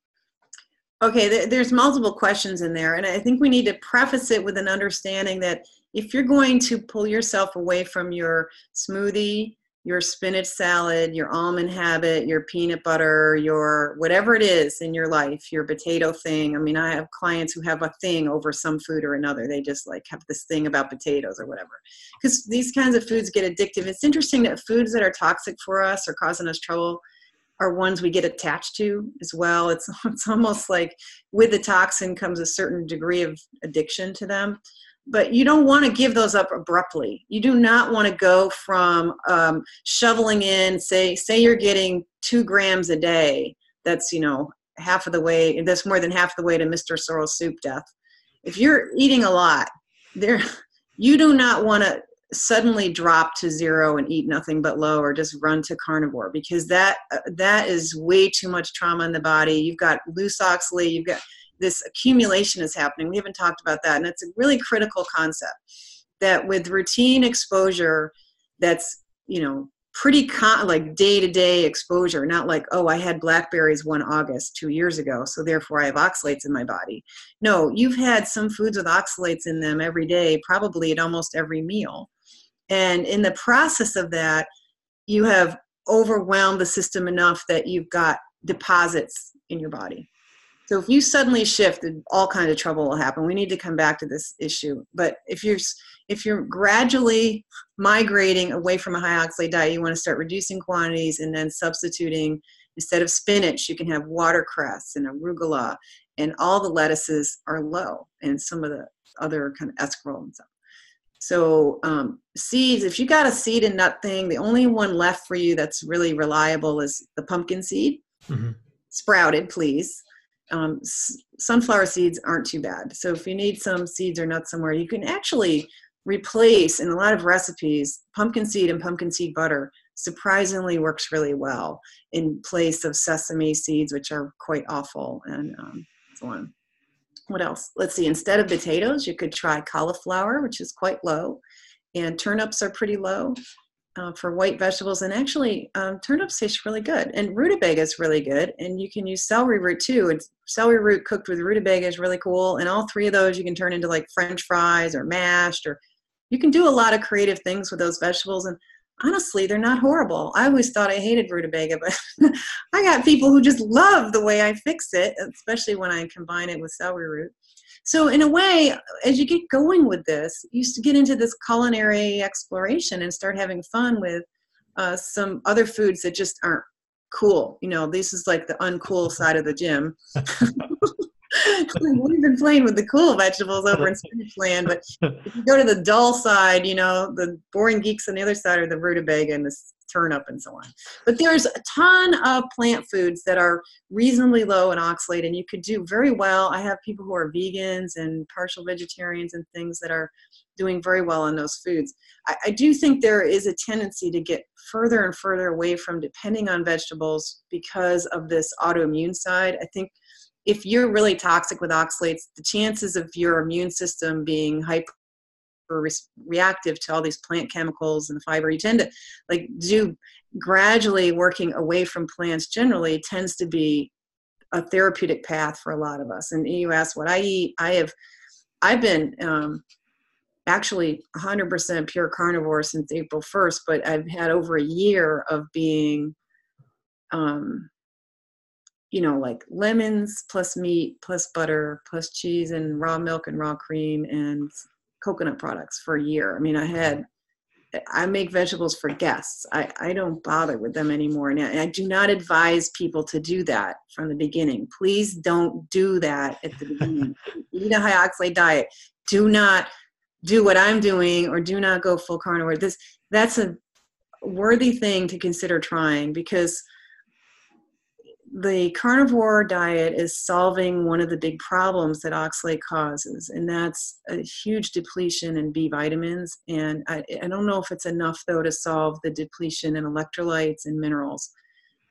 Okay, there's multiple questions in there, and I think we need to preface it with an understanding that if you're going to pull yourself away from your smoothie, your spinach salad, your almond habit, your peanut butter, your whatever it is in your life, your potato thing. I mean, I have clients who have a thing over some food or another. They just like have this thing about potatoes or whatever. Because these kinds of foods get addictive. It's interesting that foods that are toxic for us or causing us trouble are ones we get attached to as well. It's it's almost like with the toxin comes a certain degree of addiction to them. But you don't want to give those up abruptly. You do not want to go from um, shoveling in, say, say you're getting two grams a day. That's you know half of the way. That's more than half the way to Mr. Sorrel soup death. If you're eating a lot, there, you do not want to suddenly drop to zero and eat nothing but low or just run to carnivore because that uh, that is way too much trauma in the body you've got loose oxalate you've got this accumulation is happening we haven't talked about that and it's a really critical concept that with routine exposure that's you know pretty con- like day to day exposure, not like, oh, I had blackberries one August two years ago, so therefore I have oxalates in my body. No, you've had some foods with oxalates in them every day, probably at almost every meal. And in the process of that, you have overwhelmed the system enough that you've got deposits in your body. So if you suddenly shift, all kinds of trouble will happen. We need to come back to this issue. But if you're if you're gradually migrating away from a high oxalate diet, you want to start reducing quantities and then substituting instead of spinach, you can have watercress and arugula, and all the lettuces are low, and some of the other kind of escarole and stuff. So um, seeds, if you got a seed and nut thing, the only one left for you that's really reliable is the pumpkin seed, mm-hmm. sprouted, please. Um, s- sunflower seeds aren't too bad. So if you need some seeds or nuts somewhere, you can actually replace in a lot of recipes pumpkin seed and pumpkin seed butter surprisingly works really well in place of sesame seeds, which are quite awful. And um, so on what else? Let's see, instead of potatoes, you could try cauliflower, which is quite low, and turnips are pretty low uh, for white vegetables. And actually, um, turnips taste really good, and rutabaga is really good. And you can use celery root too. And celery root cooked with rutabaga is really cool. And all three of those you can turn into like French fries or mashed, or you can do a lot of creative things with those vegetables. And honestly, they're not horrible. I always thought I hated rutabaga, but I got people who just love the way I fix it, especially when I combine it with celery root. So, in a way, as you get going with this, you get into this culinary exploration and start having fun with uh, some other foods that just aren't cool. You know, this is like the uncool side of the gym. We've been playing with the cool vegetables over in spinach land, but if you go to the dull side, you know, the boring geeks on the other side are the rutabaga and the turnip and so on. But there's a ton of plant foods that are reasonably low in oxalate, and you could do very well. I have people who are vegans and partial vegetarians and things that are doing very well on those foods. I, I do think there is a tendency to get further and further away from depending on vegetables because of this autoimmune side. I think if you're really toxic with oxalates, the chances of your immune system being hyper reactive to all these plant chemicals and the fiber, you tend to like do gradually working away from plants generally tends to be a therapeutic path for a lot of us. And you ask what I eat, I have, I've been um, actually 100% pure carnivore since April 1st, but I've had over a year of being um, you know, like lemons plus meat plus butter plus cheese and raw milk and raw cream and coconut products for a year. I mean, I had, I make vegetables for guests. I, I don't bother with them anymore. And I, I do not advise people to do that from the beginning. Please don't do that at the beginning. Eat a high oxalate diet. Do not do what I'm doing or do not go full carnivore. This, that's a worthy thing to consider trying because the carnivore diet is solving one of the big problems that oxalate causes, and that's a huge depletion in B vitamins. And I, I don't know if it's enough, though, to solve the depletion in electrolytes and minerals.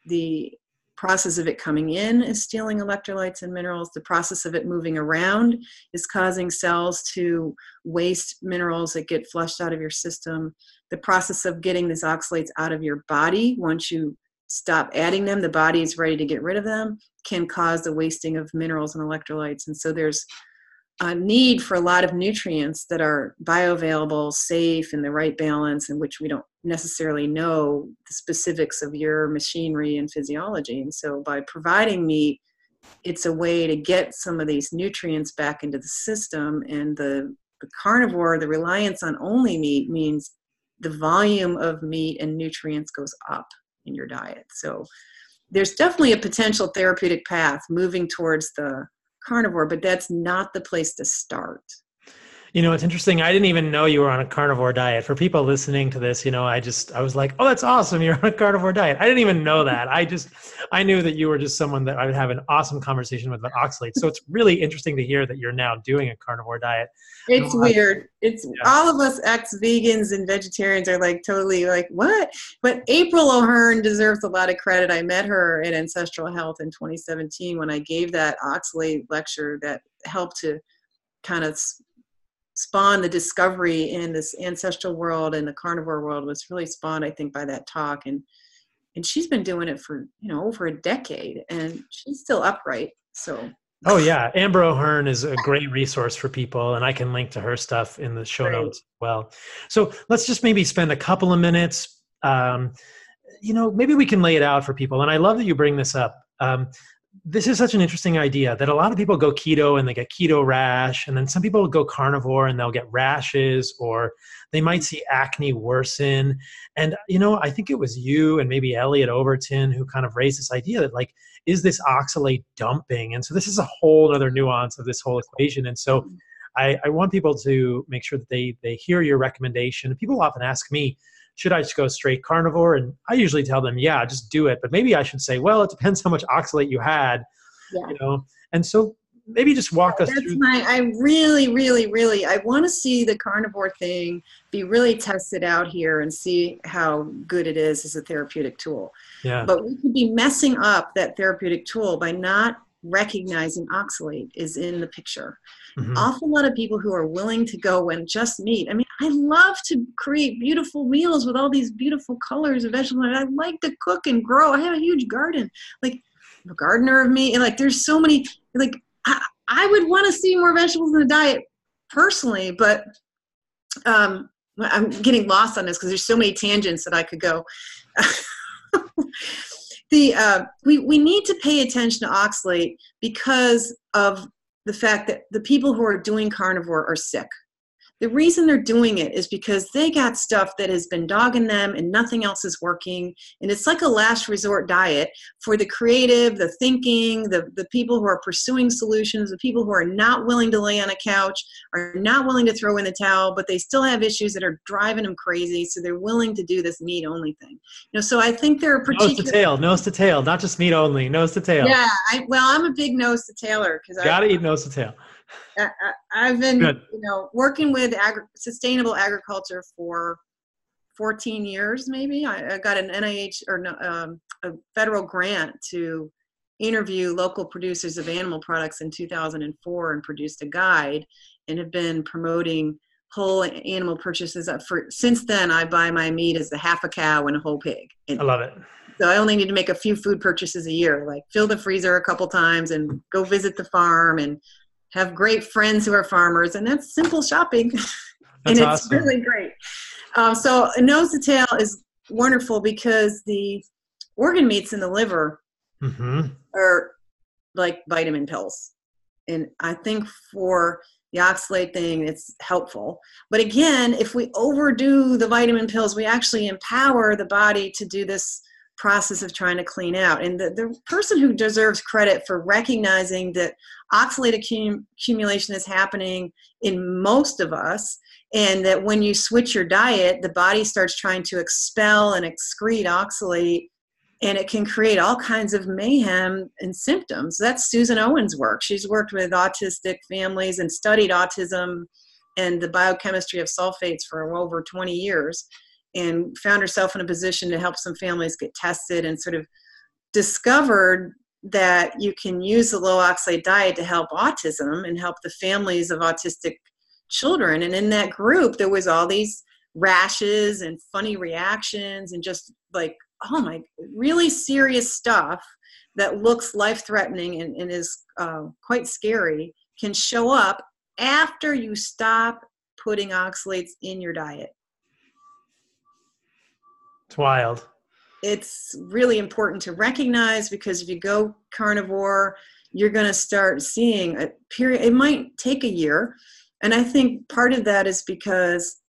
The process of it coming in is stealing electrolytes and minerals. The process of it moving around is causing cells to waste minerals that get flushed out of your system. The process of getting these oxalates out of your body once you stop adding them, the body is ready to get rid of them, can cause the wasting of minerals and electrolytes. And so there's a need for a lot of nutrients that are bioavailable, safe, in the right balance, in which we don't necessarily know the specifics of your machinery and physiology. And so by providing meat, it's a way to get some of these nutrients back into the system. And the, the carnivore, the reliance on only meat means the volume of meat and nutrients goes up in your diet. So there's definitely a potential therapeutic path moving towards the carnivore, but that's not the place to start. You know, it's interesting. I didn't even know you were on a carnivore diet. For people listening to this, you know, I just I was like, "Oh, that's awesome! You're on a carnivore diet." I didn't even know that. I just I knew that you were just someone that I would have an awesome conversation with about oxalates. So it's really interesting to hear that you're now doing a carnivore diet. It's weird. It's yeah. all of us ex-vegans and vegetarians are like totally like what? But Amber O'Hearn deserves a lot of credit. I met her at Ancestral Health in 2017 when I gave that oxalate lecture that helped to kind of spawned the discovery in this ancestral world and the carnivore world was really spawned i think by that talk. And and she's been doing it for you know over a decade and she's still upright so. Oh yeah. Amber o'hearn is a great resource for people and i can link to her stuff in the show notes as well. So let's just maybe spend a couple of minutes um, you know maybe we can lay it out for people. And i love that you bring this up. Um, this is such an interesting idea that a lot of people go keto and they get keto rash and then some people go carnivore and they'll get rashes or they might see acne worsen. And you know i think it was you and maybe elliot overton who kind of raised this idea that like is this oxalate dumping? And so this is a whole other nuance of this whole equation. And so mm-hmm. I, I want people to make sure that they they hear your recommendation. People often ask me should I just go straight carnivore? And I usually tell them, yeah, just do it. But maybe I should say, well, it depends how much oxalate you had, yeah. you know. And so maybe just walk us That's through. My, I really, really, really, I want to see the carnivore thing be really tested out here and see how good it is as a therapeutic tool. Yeah. But we could be messing up that therapeutic tool by not recognizing oxalate is in the picture. Mm-hmm. Awful lot of people who are willing to go and just meat. I mean, I love to create beautiful meals with all these beautiful colors of vegetables. I like to cook and grow. I have a huge garden. Like a gardener of me, and like there's so many. Like I, I would want to see more vegetables in the diet personally, but um, I'm getting lost on this because there's so many tangents that I could go. the uh, we we need to pay attention to oxalate because of the fact that the people who are doing carnivore are sick the reason they're doing it is because they got stuff that has been dogging them and nothing else is working. And it's like a last resort diet for the creative, the thinking, the, the people who are pursuing solutions, the people who are not willing to lay on a couch, are not willing to throw in the towel, but they still have issues that are driving them crazy. So they're willing to do this meat only thing. You know, so I think there are particular nose to tail, nose to tail, not just meat only, nose to tail. Yeah, I, well, I'm a big nose to tailer because I gotta eat nose to tail. I, have been, Good. you know, working with agri- sustainable agriculture for 14 years, maybe. I, I got an NIH or no, um, a federal grant to interview local producers of animal products in 2004 and produced a guide and have been promoting whole animal purchases for since then i buy my meat as a half a cow and a whole pig and i love it so i only need to make a few food purchases a year like fill the freezer a couple times and go visit the farm and have great friends who are farmers, and that's simple shopping. and it's awesome. really great. Um, so, nose to tail is wonderful because the organ meats in the liver mm-hmm. are like vitamin pills. And I think for the oxalate thing, it's helpful. But again, if we overdo the vitamin pills, we actually empower the body to do this process of trying to clean out. And the, the person who deserves credit for recognizing that oxalate accum- accumulation is happening in most of us and that when you switch your diet, the body starts trying to expel and excrete oxalate, and it can create all kinds of mayhem and symptoms. That's Susan Owens' work. She's worked with autistic families and studied autism and the biochemistry of sulfates for over 20 years and found herself in a position to help some families get tested and sort of discovered that you can use the low oxalate diet to help autism and help the families of autistic children. And in that group there was all these rashes and funny reactions and just like oh my really serious stuff that looks life threatening and, and is uh, quite scary can show up after you stop putting oxalates in your diet it's wild it's really important to recognize because if you go carnivore you're going to start seeing a period it might take a year and I think part of that is because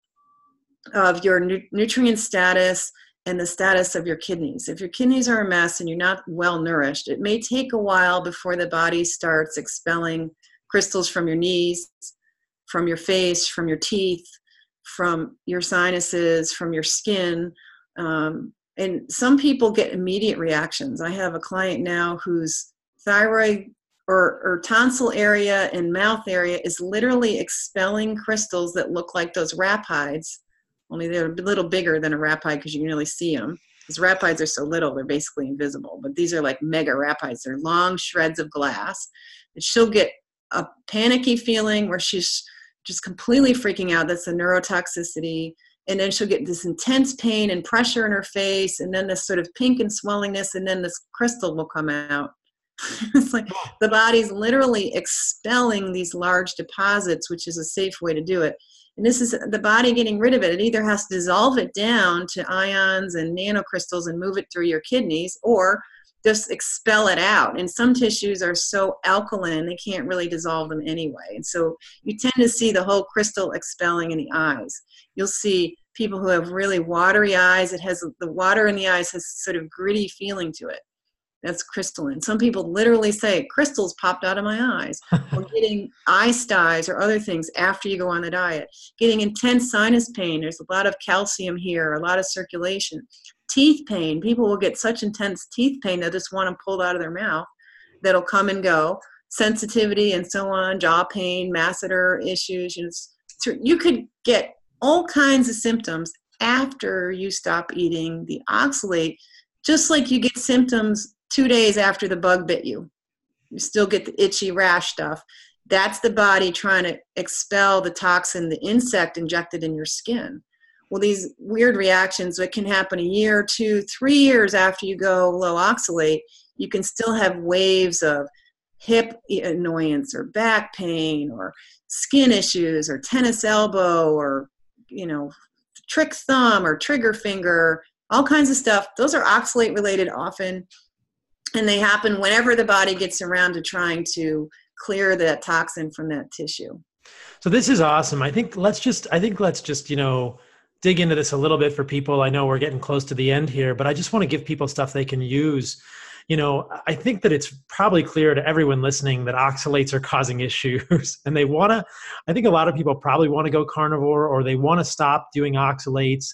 of your nu- nutrient status and the status of your kidneys. If your kidneys are a mess and you're not well nourished, it may take a while before the body starts expelling crystals from your knees, from your face, from your teeth, from your sinuses, from your skin. Um, and some people get immediate reactions. I have a client now whose thyroid or, or tonsil area and mouth area is literally expelling crystals that look like those raphides, only they're a little bigger than a raphide because you can really see them. Because raphides are so little, they're basically invisible. But these are like mega raphides. They're long shreds of glass. And she'll get a panicky feeling where she's just completely freaking out. That's the neurotoxicity. And then she'll get this intense pain and pressure in her face, and then this sort of pink and swellingness, and then this crystal will come out. it's like the body's literally expelling these large deposits, which is a safe way to do it. And this is the body getting rid of it. It either has to dissolve it down to ions and nanocrystals and move it through your kidneys, or just expel it out. And some tissues are so alkaline they can't really dissolve them anyway. And so you tend to see the whole crystal expelling in the eyes. You'll see people who have really watery eyes. It has the water in the eyes has sort of gritty feeling to it that's crystalline. Some people literally say crystals popped out of my eyes, or getting eye styes or other things after you go on the diet. Getting intense sinus pain. There's a lot of calcium here, a lot of circulation. Teeth pain. People will get such intense teeth pain they'll just want them pulled out of their mouth. That'll come and go. Sensitivity and so on. Jaw pain, masseter issues. You, know, you could get all kinds of symptoms after you stop eating the oxalate just like you get symptoms two days after the bug bit you. You still get the itchy rash stuff. That's the body trying to expel the toxin, the insect injected in your skin. Well, these weird reactions that can happen a year, two, three years after you go low oxalate, you can still have waves of hip annoyance or back pain or skin issues or tennis elbow or you know trick thumb or trigger finger all kinds of stuff. Those are oxalate related often and they happen whenever the body gets around to trying to clear that toxin from that tissue. So this is awesome. I think let's just i think let's just you know dig into this a little bit for people. I know we're getting close to the end here but i just want to give people stuff they can use you know i think that it's probably clear to everyone listening that oxalates are causing issues and they want to i think a lot of people probably want to go carnivore or they want to stop doing oxalates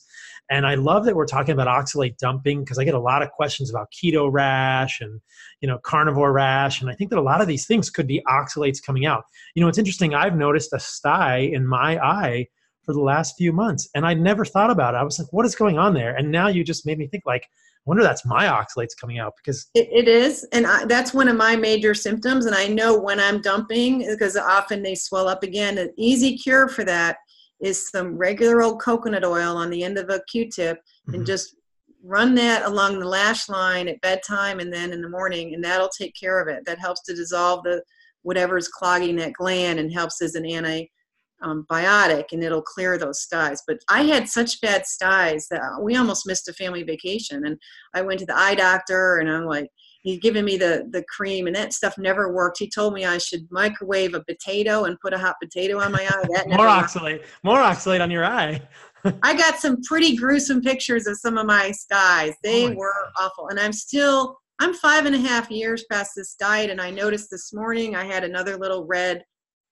and I love that we're talking about oxalate dumping because I get a lot of questions about keto rash and you know carnivore rash, and I think that a lot of these things could be oxalates coming out. You know, it's interesting. I've noticed a sty in my eye for the last few months, and I never thought about it. I was like, "What is going on there?" And now you just made me think like. Wonder that's my oxalates coming out because it, it is, and I, that's one of my major symptoms. And I know when I'm dumping because often they swell up again. An easy cure for that is some regular old coconut oil on the end of a q-tip mm-hmm. and just run that along the lash line at bedtime and then in the morning and that'll take care of it that helps to dissolve the whatever's clogging that gland and helps as an antibiotic um, and it'll clear those styes. But i had such bad styes that we almost missed a family vacation. And i went to the eye doctor and i'm like he's giving me the the cream and that stuff never worked. He told me i should microwave a potato and put a hot potato on my eye. That more oxalate more oxalate on your eye. I got some pretty gruesome pictures of some of my styes. They oh were God. awful. And i'm still i'm five and a half years past this diet. And i noticed this morning i had another little red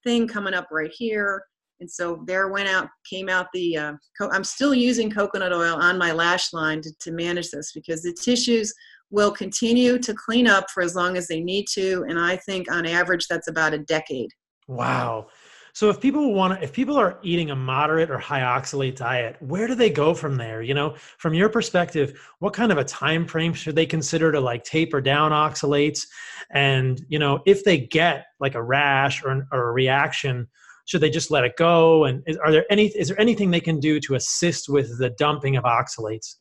thing coming up right here And so there went out, came out the, uh, co- I'm still using coconut oil on my lash line to, to manage this because the tissues will continue to clean up for as long as they need to. And I think on average, that's about a decade. Wow. So if people want to, if people are eating a moderate or high oxalate diet, where do they go from there? You know, from your perspective, what kind of a time frame should they consider to like taper down oxalates? And you know, if they get like a rash or, or a reaction, should they just let it go? And is, are there any is there anything they can do to assist with the dumping of oxalates?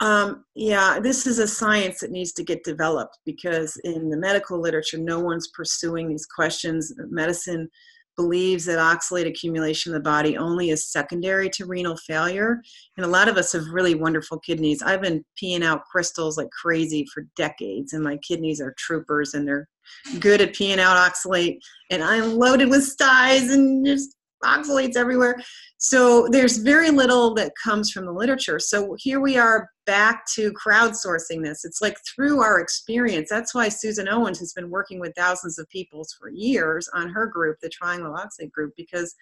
Um, yeah, this is a science that needs to get developed because in the medical literature, no one's pursuing these questions. Medicine believes that oxalate accumulation in the body only is secondary to renal failure. And a lot of us have really wonderful kidneys. I've been peeing out crystals like crazy for decades, and my kidneys are troopers and they're good at peeing out oxalate. And I'm loaded with styes and just oxalates everywhere. So there's very little that comes from the literature. So here we are back to crowdsourcing this. It's like through our experience. That's why Susan Owens has been working with thousands of people for years on her group, the Trying Low Oxalate Group, because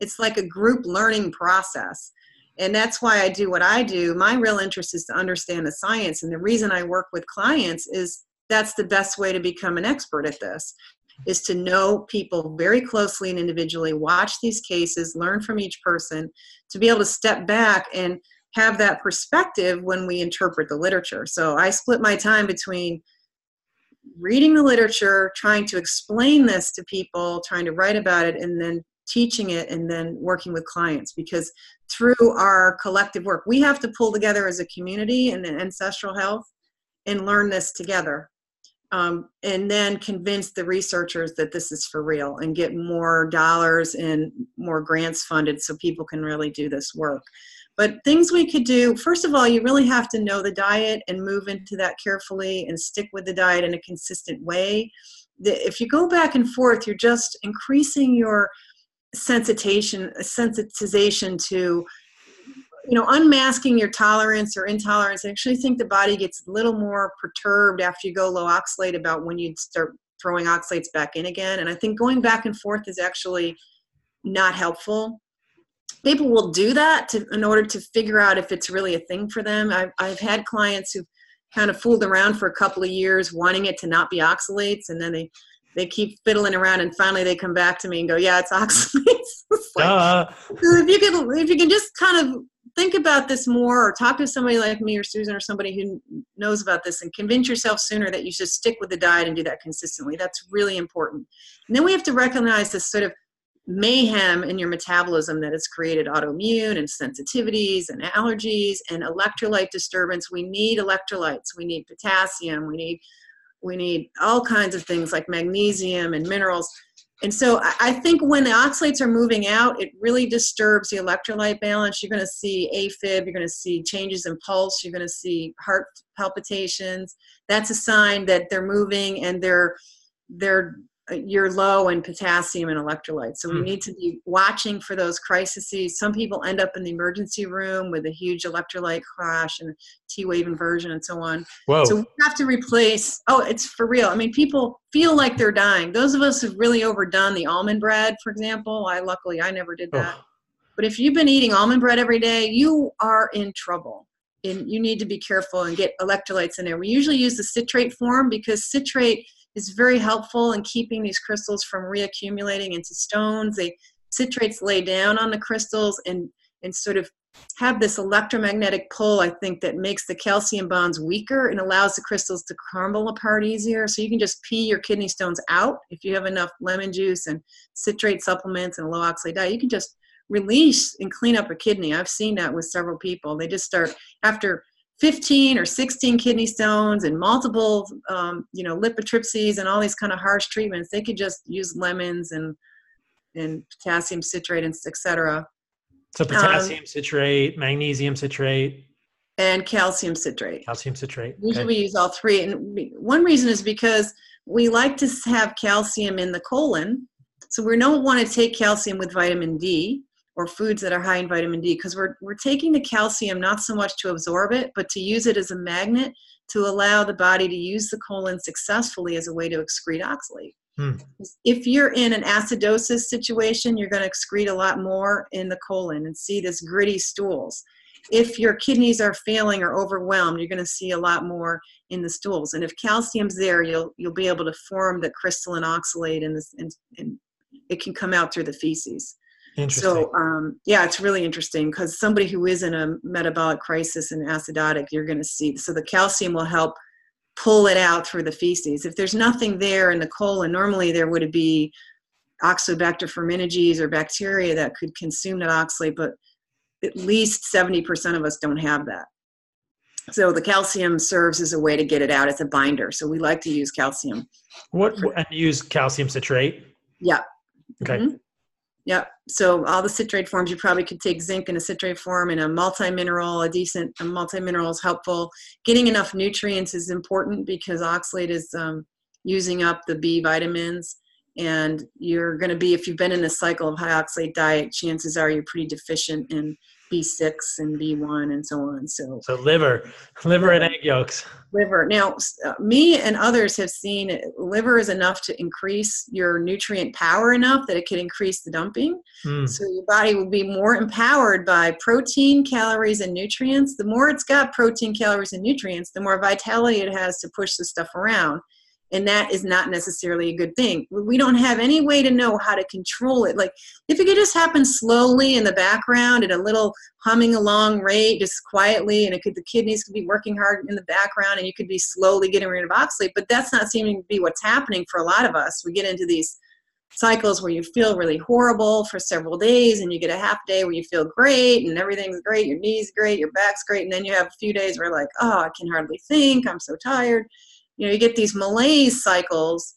it's like a group learning process. And that's why I do what I do. My real interest is to understand the science. And the reason I work with clients is that's the best way to become an expert at this is to know people very closely and individually, watch these cases, learn from each person, to be able to step back and have that perspective when we interpret the literature. So I split my time between reading the literature, trying to explain this to people, trying to write about it, and then teaching it and then working with clients because through our collective work we have to pull together as a community and ancestral health and learn this together um, and then convince the researchers that this is for real and get more dollars and more grants funded so people can really do this work. But things we could do first of all, you really have to know the diet and move into that carefully and stick with the diet in a consistent way. If you go back and forth, you're just increasing your sensitization, sensitization to you know unmasking your tolerance or intolerance i actually think the body gets a little more perturbed after you go low oxalate about when you start throwing oxalates back in again. And i think going back and forth is actually not helpful. People will do that to, in order to figure out if it's really a thing for them. I've, I've had clients who've kind of fooled around for a couple of years wanting it to not be oxalates and then they they keep fiddling around and finally they come back to me and go yeah it's oxalates. It's like, uh. if you can if you can just kind of think about this more or talk to somebody like me or Susan or somebody who knows about this and convince yourself sooner that you should stick with the diet and do that consistently. That's really important. And then we have to recognize this sort of mayhem in your metabolism that has created autoimmune and sensitivities and allergies and electrolyte disturbance. We need electrolytes. We need potassium. We need we need all kinds of things like magnesium and minerals and so I think when the oxalates are moving out, it really disturbs the electrolyte balance. You're going to see AFib, you're going to see changes in pulse, you're going to see heart palpitations. That's a sign that they're moving and they're they're you're low in potassium and electrolytes. So we mm. need to be watching for those crises. Some people end up in the emergency room with a huge electrolyte crash and T wave inversion and so on. Whoa. So we have to replace, oh, it's for real. I mean, people feel like they're dying. Those of us who've really overdone the almond bread, for example, I luckily I never did that. Oh. But if you've been eating almond bread every day, you are in trouble. And you need to be careful and get electrolytes in there. We usually use the citrate form because citrate is very helpful in keeping these crystals from reaccumulating into stones. They citrates lay down on the crystals and and sort of have this electromagnetic pull, I think, that makes the calcium bonds weaker and allows the crystals to crumble apart easier. So you can just pee your kidney stones out if you have enough lemon juice and citrate supplements and a low oxalate diet. You can just release and clean up a kidney. I've seen that with several people. They just start after 15 or 16 kidney stones and multiple um, you know lithotripsies and all these kind of harsh treatments they could just use lemons and and potassium citrate and etc so potassium um, citrate magnesium citrate. And calcium citrate. Calcium citrate usually okay. we use all three and one reason is because we like to have calcium in the colon so we don't want to take calcium with vitamin d or foods that are high in vitamin D because we're, we're taking the calcium not so much to absorb it, but to use it as a magnet to allow the body to use the colon successfully as a way to excrete oxalate. Hmm. If you're in an acidosis situation, you're going to excrete a lot more in the colon and see this gritty stools. If your kidneys are failing or overwhelmed, you're going to see a lot more in the stools. And if calcium's there, you'll you'll be able to form the crystalline oxalate, and, this, and, and it can come out through the feces. So um, yeah, it's really interesting because somebody who is in a metabolic crisis and acidotic, you're going to see. So the calcium will help pull it out through the feces. If there's nothing there in the colon, normally there would be Oxalobacter formigenes or bacteria that could consume that oxalate, but at least 70% of us don't have that. So the calcium serves as a way to get it out as a binder. So we like to use calcium. What and use calcium citrate? Yeah. Okay. Mm-hmm. Yep. So all the citrate forms, you probably could take zinc in a citrate form and a multi-mineral, a decent a multi-mineral is helpful. Getting enough nutrients is important because oxalate is um, using up the B vitamins. And you're going to be, if you've been in a cycle of high oxalate diet, chances are you're pretty deficient in B6 and B1 and so on. So, so liver, liver and egg yolks. Liver. Now, uh, me and others have seen liver is enough to increase your nutrient power enough that it could increase the dumping. Mm. So your body will be more empowered by protein, calories, and nutrients. The more it's got protein, calories, and nutrients, the more vitality it has to push the stuff around and that is not necessarily a good thing. We don't have any way to know how to control it. Like if it could just happen slowly in the background at a little humming along rate just quietly and it could the kidneys could be working hard in the background and you could be slowly getting rid of oxalate but that's not seeming to be what's happening for a lot of us. We get into these cycles where you feel really horrible for several days and you get a half day where you feel great and everything's great your knees great your back's great and then you have a few days where like oh i can hardly think i'm so tired you know you get these malaise cycles.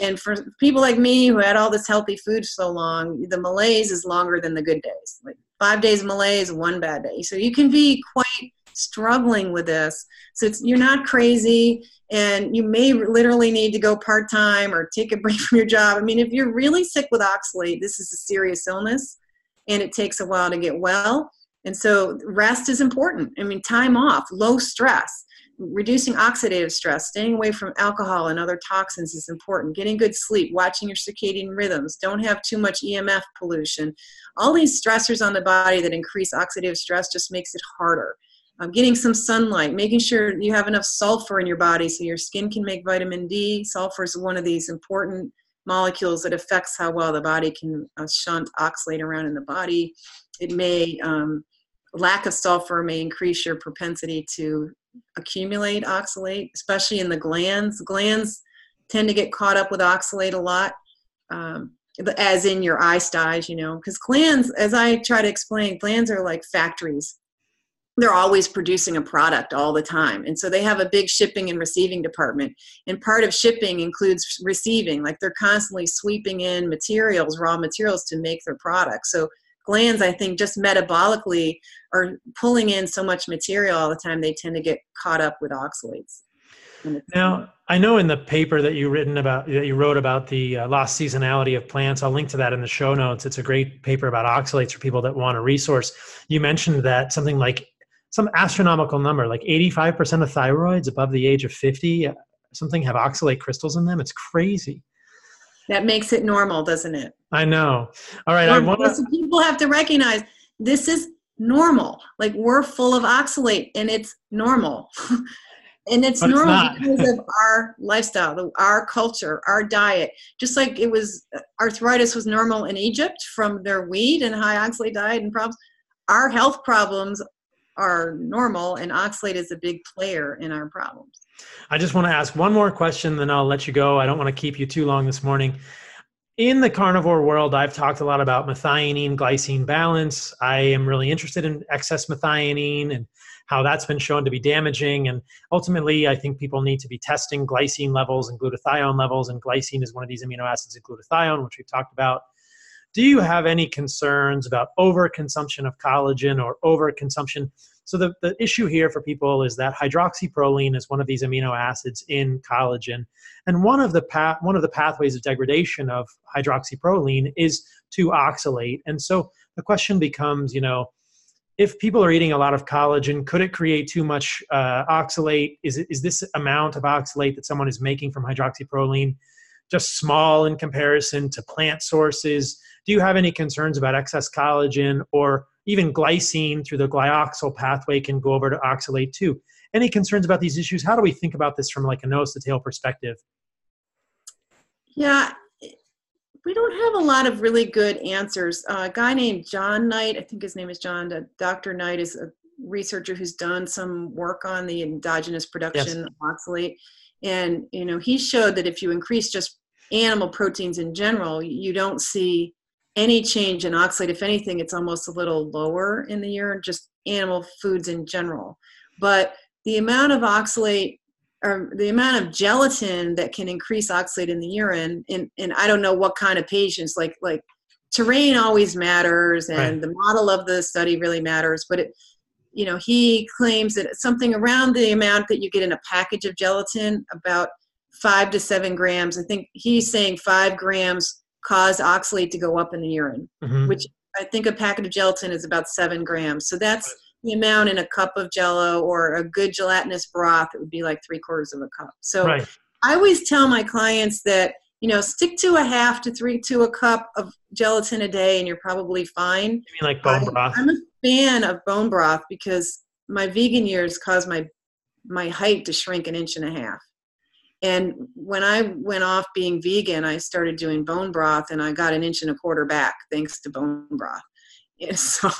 And for people like me who had all this healthy food so long the malaise is longer than the good days. Like five days malaise one bad day. So you can be quite struggling with this. So you're not crazy and you may literally need to go part-time or take a break from your job. I mean if you're really sick with oxalate this is a serious illness and it takes a while to get well. And so rest is important. I mean time off low stress reducing oxidative stress, staying away from alcohol and other toxins is important. Getting good sleep, watching your circadian rhythms, don't have too much EMF pollution. All these stressors on the body that increase oxidative stress just makes it harder. Um, getting some sunlight, making sure you have enough sulfur in your body so your skin can make vitamin D. Sulfur is one of these important molecules that affects how well the body can uh, shunt oxalate around in the body. It may um, lack of sulfur may increase your propensity to accumulate oxalate, especially in the glands. Glands tend to get caught up with oxalate a lot, um, as in your eye styes, you know, because glands, as I try to explain, glands are like factories. They're always producing a product all the time. And so they have a big shipping and receiving department. And part of shipping includes receiving, like they're constantly sweeping in materials, raw materials to make their product. So glands, I think, just metabolically are pulling in so much material all the time, they tend to get caught up with oxalates. Now, I know in the paper that you written about that you wrote about the uh, lost seasonality of plants. I'll link to that in the show notes. It's a great paper about oxalates for people that want a resource. You mentioned that something like some astronomical number, like 85% of thyroids above the age of 50, uh, something have oxalate crystals in them. It's crazy. That makes it normal, doesn't it? I know. All right. I wanna... So people have to recognize this is normal. Like we're full of oxalate and it's normal. and it's normal because of our lifestyle, our culture, our diet. Just like it was arthritis was normal in Egypt from their weed and high oxalate diet and problems. Our health problems are normal and oxalate is a big player in our problems. I just want to ask one more question, then I'll let you go. I don't want to keep you too long this morning. In the carnivore world, I've talked a lot about methionine glycine balance. I am really interested in excess methionine and how that's been shown to be damaging. And ultimately, I think people need to be testing glycine levels and glutathione levels. And glycine is one of these amino acids in glutathione, which we've talked about. Do you have any concerns about overconsumption of collagen or overconsumption so the, the issue here for people is that hydroxyproline is one of these amino acids in collagen. And one of the path, one of the pathways of degradation of hydroxyproline is to oxalate. And so the question becomes, you know, if people are eating a lot of collagen, could it create too much uh, oxalate? Is, it, is this amount of oxalate that someone is making from hydroxyproline just small in comparison to plant sources? Do you have any concerns about excess collagen or even glycine through the glyoxyl pathway can go over to oxalate too? Any concerns about these issues? How do we think about this from like a nose to tail perspective? Yeah, we don't have a lot of really good answers. Uh, a guy named John Knight, I think his name is John, uh, Dr. Knight is a researcher who's done some work on the endogenous production yes. of oxalate. And, you know, he showed that if you increase just animal proteins in general, you don't see any change in oxalate. If anything, it's almost a little lower in the urine, just animal foods in general. But the amount of oxalate or the amount of gelatin that can increase oxalate in the urine, and, and I don't know what kind of patients, like like terrain always matters and right. the model of the study really matters, but it you know, he claims that something around the amount that you get in a package of gelatin, about five to seven grams. I think he's saying five grams cause oxalate to go up in the urine, mm-hmm. which I think a packet of gelatin is about seven grams. So that's the amount in a cup of jello or a good gelatinous broth, it would be like three quarters of a cup. So right. I always tell my clients that, you know, stick to a half to three to a cup of gelatin a day and you're probably fine. You mean like bone broth? I'm a fan of bone broth because my vegan years caused my my height to shrink an inch and a half. And when I went off being vegan, I started doing bone broth and I got an inch and a quarter back thanks to bone broth. And so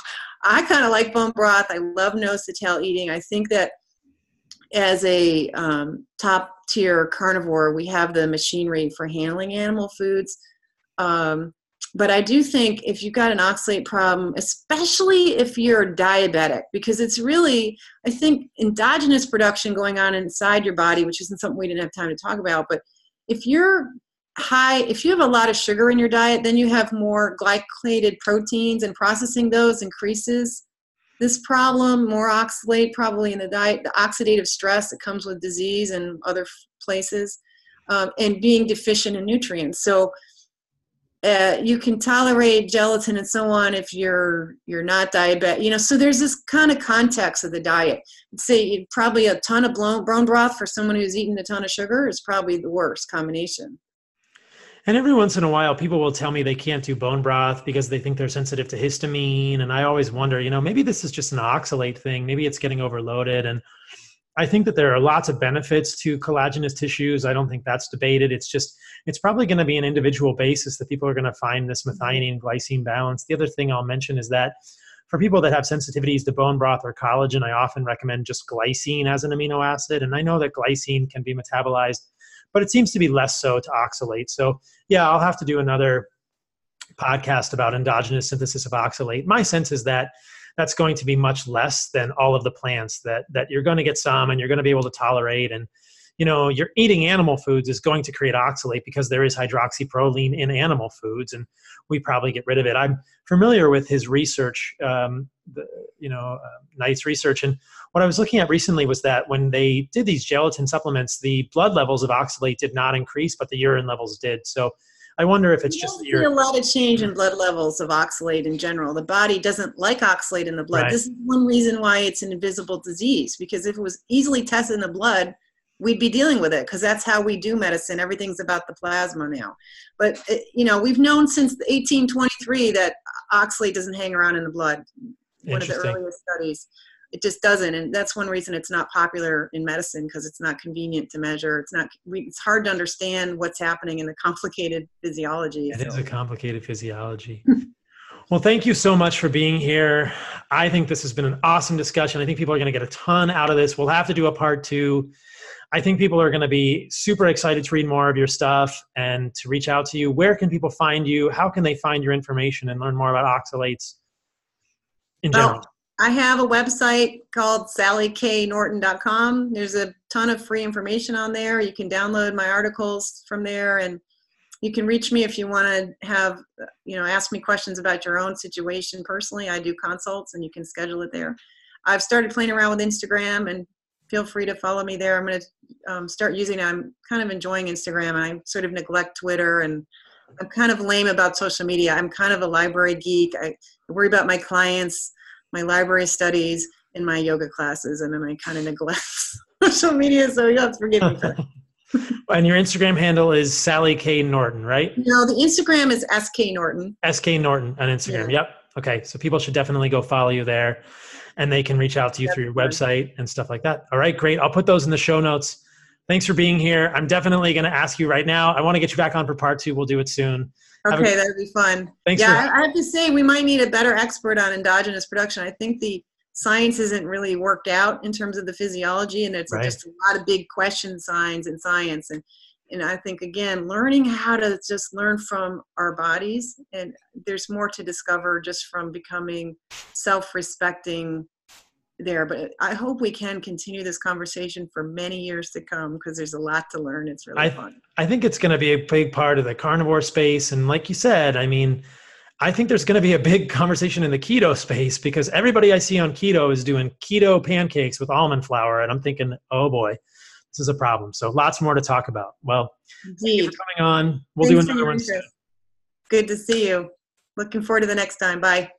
I kind of like bone broth. I love nose to tail eating. I think that as a um, top tier carnivore, we have the machinery for handling animal foods. Um, but I do think if you've got an oxalate problem, especially if you're diabetic, because it's really, I think, endogenous production going on inside your body, which isn't something we didn't have time to talk about. But if you're high, if you have a lot of sugar in your diet, then you have more glycated proteins, and processing those increases this problem. More oxalate probably in the diet, the oxidative stress that comes with disease and other places, um, and being deficient in nutrients. So uh, you can tolerate gelatin and so on if you're you're not diabetic you know so there's this kind of context of the diet. Say probably a ton of bone broth for someone who's eaten a ton of sugar is probably the worst combination. And every once in a while people will tell me they can't do bone broth because they think they're sensitive to histamine and i always wonder you know maybe this is just an oxalate thing. Maybe it's getting overloaded and I think that there are lots of benefits to collagenous tissues. I don't think that's debated. It's just, it's probably going to be an individual basis that people are going to find this mm-hmm. methionine glycine balance. The other thing I'll mention is that for people that have sensitivities to bone broth or collagen, I often recommend just glycine as an amino acid. And I know that glycine can be metabolized, but it seems to be less so to oxalate. So, yeah, I'll have to do another podcast about endogenous synthesis of oxalate. My sense is that that's going to be much less than all of the plants that that you're going to get some and you're going to be able to tolerate. And you know you're eating animal foods is going to create oxalate because there is hydroxyproline in animal foods and we probably get rid of it. I'm familiar with his research um, the, you know uh, knight's research. And what i was looking at recently was that when they did these gelatin supplements the blood levels of oxalate did not increase but the urine levels did. So I wonder if it's you just see a lot of change in blood levels of oxalate in general. The body doesn't like oxalate in the blood. Right. This is one reason why it's an invisible disease because if it was easily tested in the blood, we'd be dealing with it because that's how we do medicine. Everything's about the plasma now. But it, you know, we've known since 1823 that oxalate doesn't hang around in the blood. One of the earliest studies it just doesn't and that's one reason it's not popular in medicine because it's not convenient to measure. It's not it's hard to understand what's happening in the complicated physiology. It so. is a complicated physiology. Well thank you so much for being here. I think this has been an awesome discussion. I think people are going to get a ton out of this. We'll have to do a part two. I think people are going to be super excited to read more of your stuff and to reach out to you. Where can people find you? How can they find your information and learn more about oxalates in general? well, I have a website called sallyknorton.com. There's a ton of free information on there. You can download my articles from there and you can reach me if you want to have, you know, ask me questions about your own situation personally. I do consults and you can schedule it there. I've started playing around with Instagram and feel free to follow me there. I'm going to um, start using. I'm kind of enjoying Instagram I sort of neglect Twitter and I'm kind of lame about social media. I'm kind of a library geek. I worry about my clients my library studies in my yoga classes, and then I kind of neglect social media. So you have to forgive me for that. and your Instagram handle is Sally K Norton, right? No, the Instagram is SK Norton. SK Norton on Instagram. Yeah. Yep. Okay. So people should definitely go follow you there and they can reach out to you definitely. through your website and stuff like that. All right, great. I'll put those in the show notes. Thanks for being here. I'm definitely going to ask you right now. I want to get you back on for part two. We'll do it soon. Okay, that'd be fun. Thanks. Yeah, for- I have to say we might need a better expert on endogenous production. I think the science isn't really worked out in terms of the physiology, and it's right. just a lot of big question signs in science. And and I think again, learning how to just learn from our bodies, and there's more to discover just from becoming self-respecting there. But I hope we can continue this conversation for many years to come because there's a lot to learn. It's really I, fun. I think it's going to be a big part of the carnivore space, and like you said, I mean. I think there's going to be a big conversation in the keto space because everybody I see on keto is doing keto pancakes with almond flour. And I'm thinking, oh boy, this is a problem. So lots more to talk about. Well, Indeed. coming on. We'll Thanks do another one. Good to see you. Looking forward to the next time. Bye.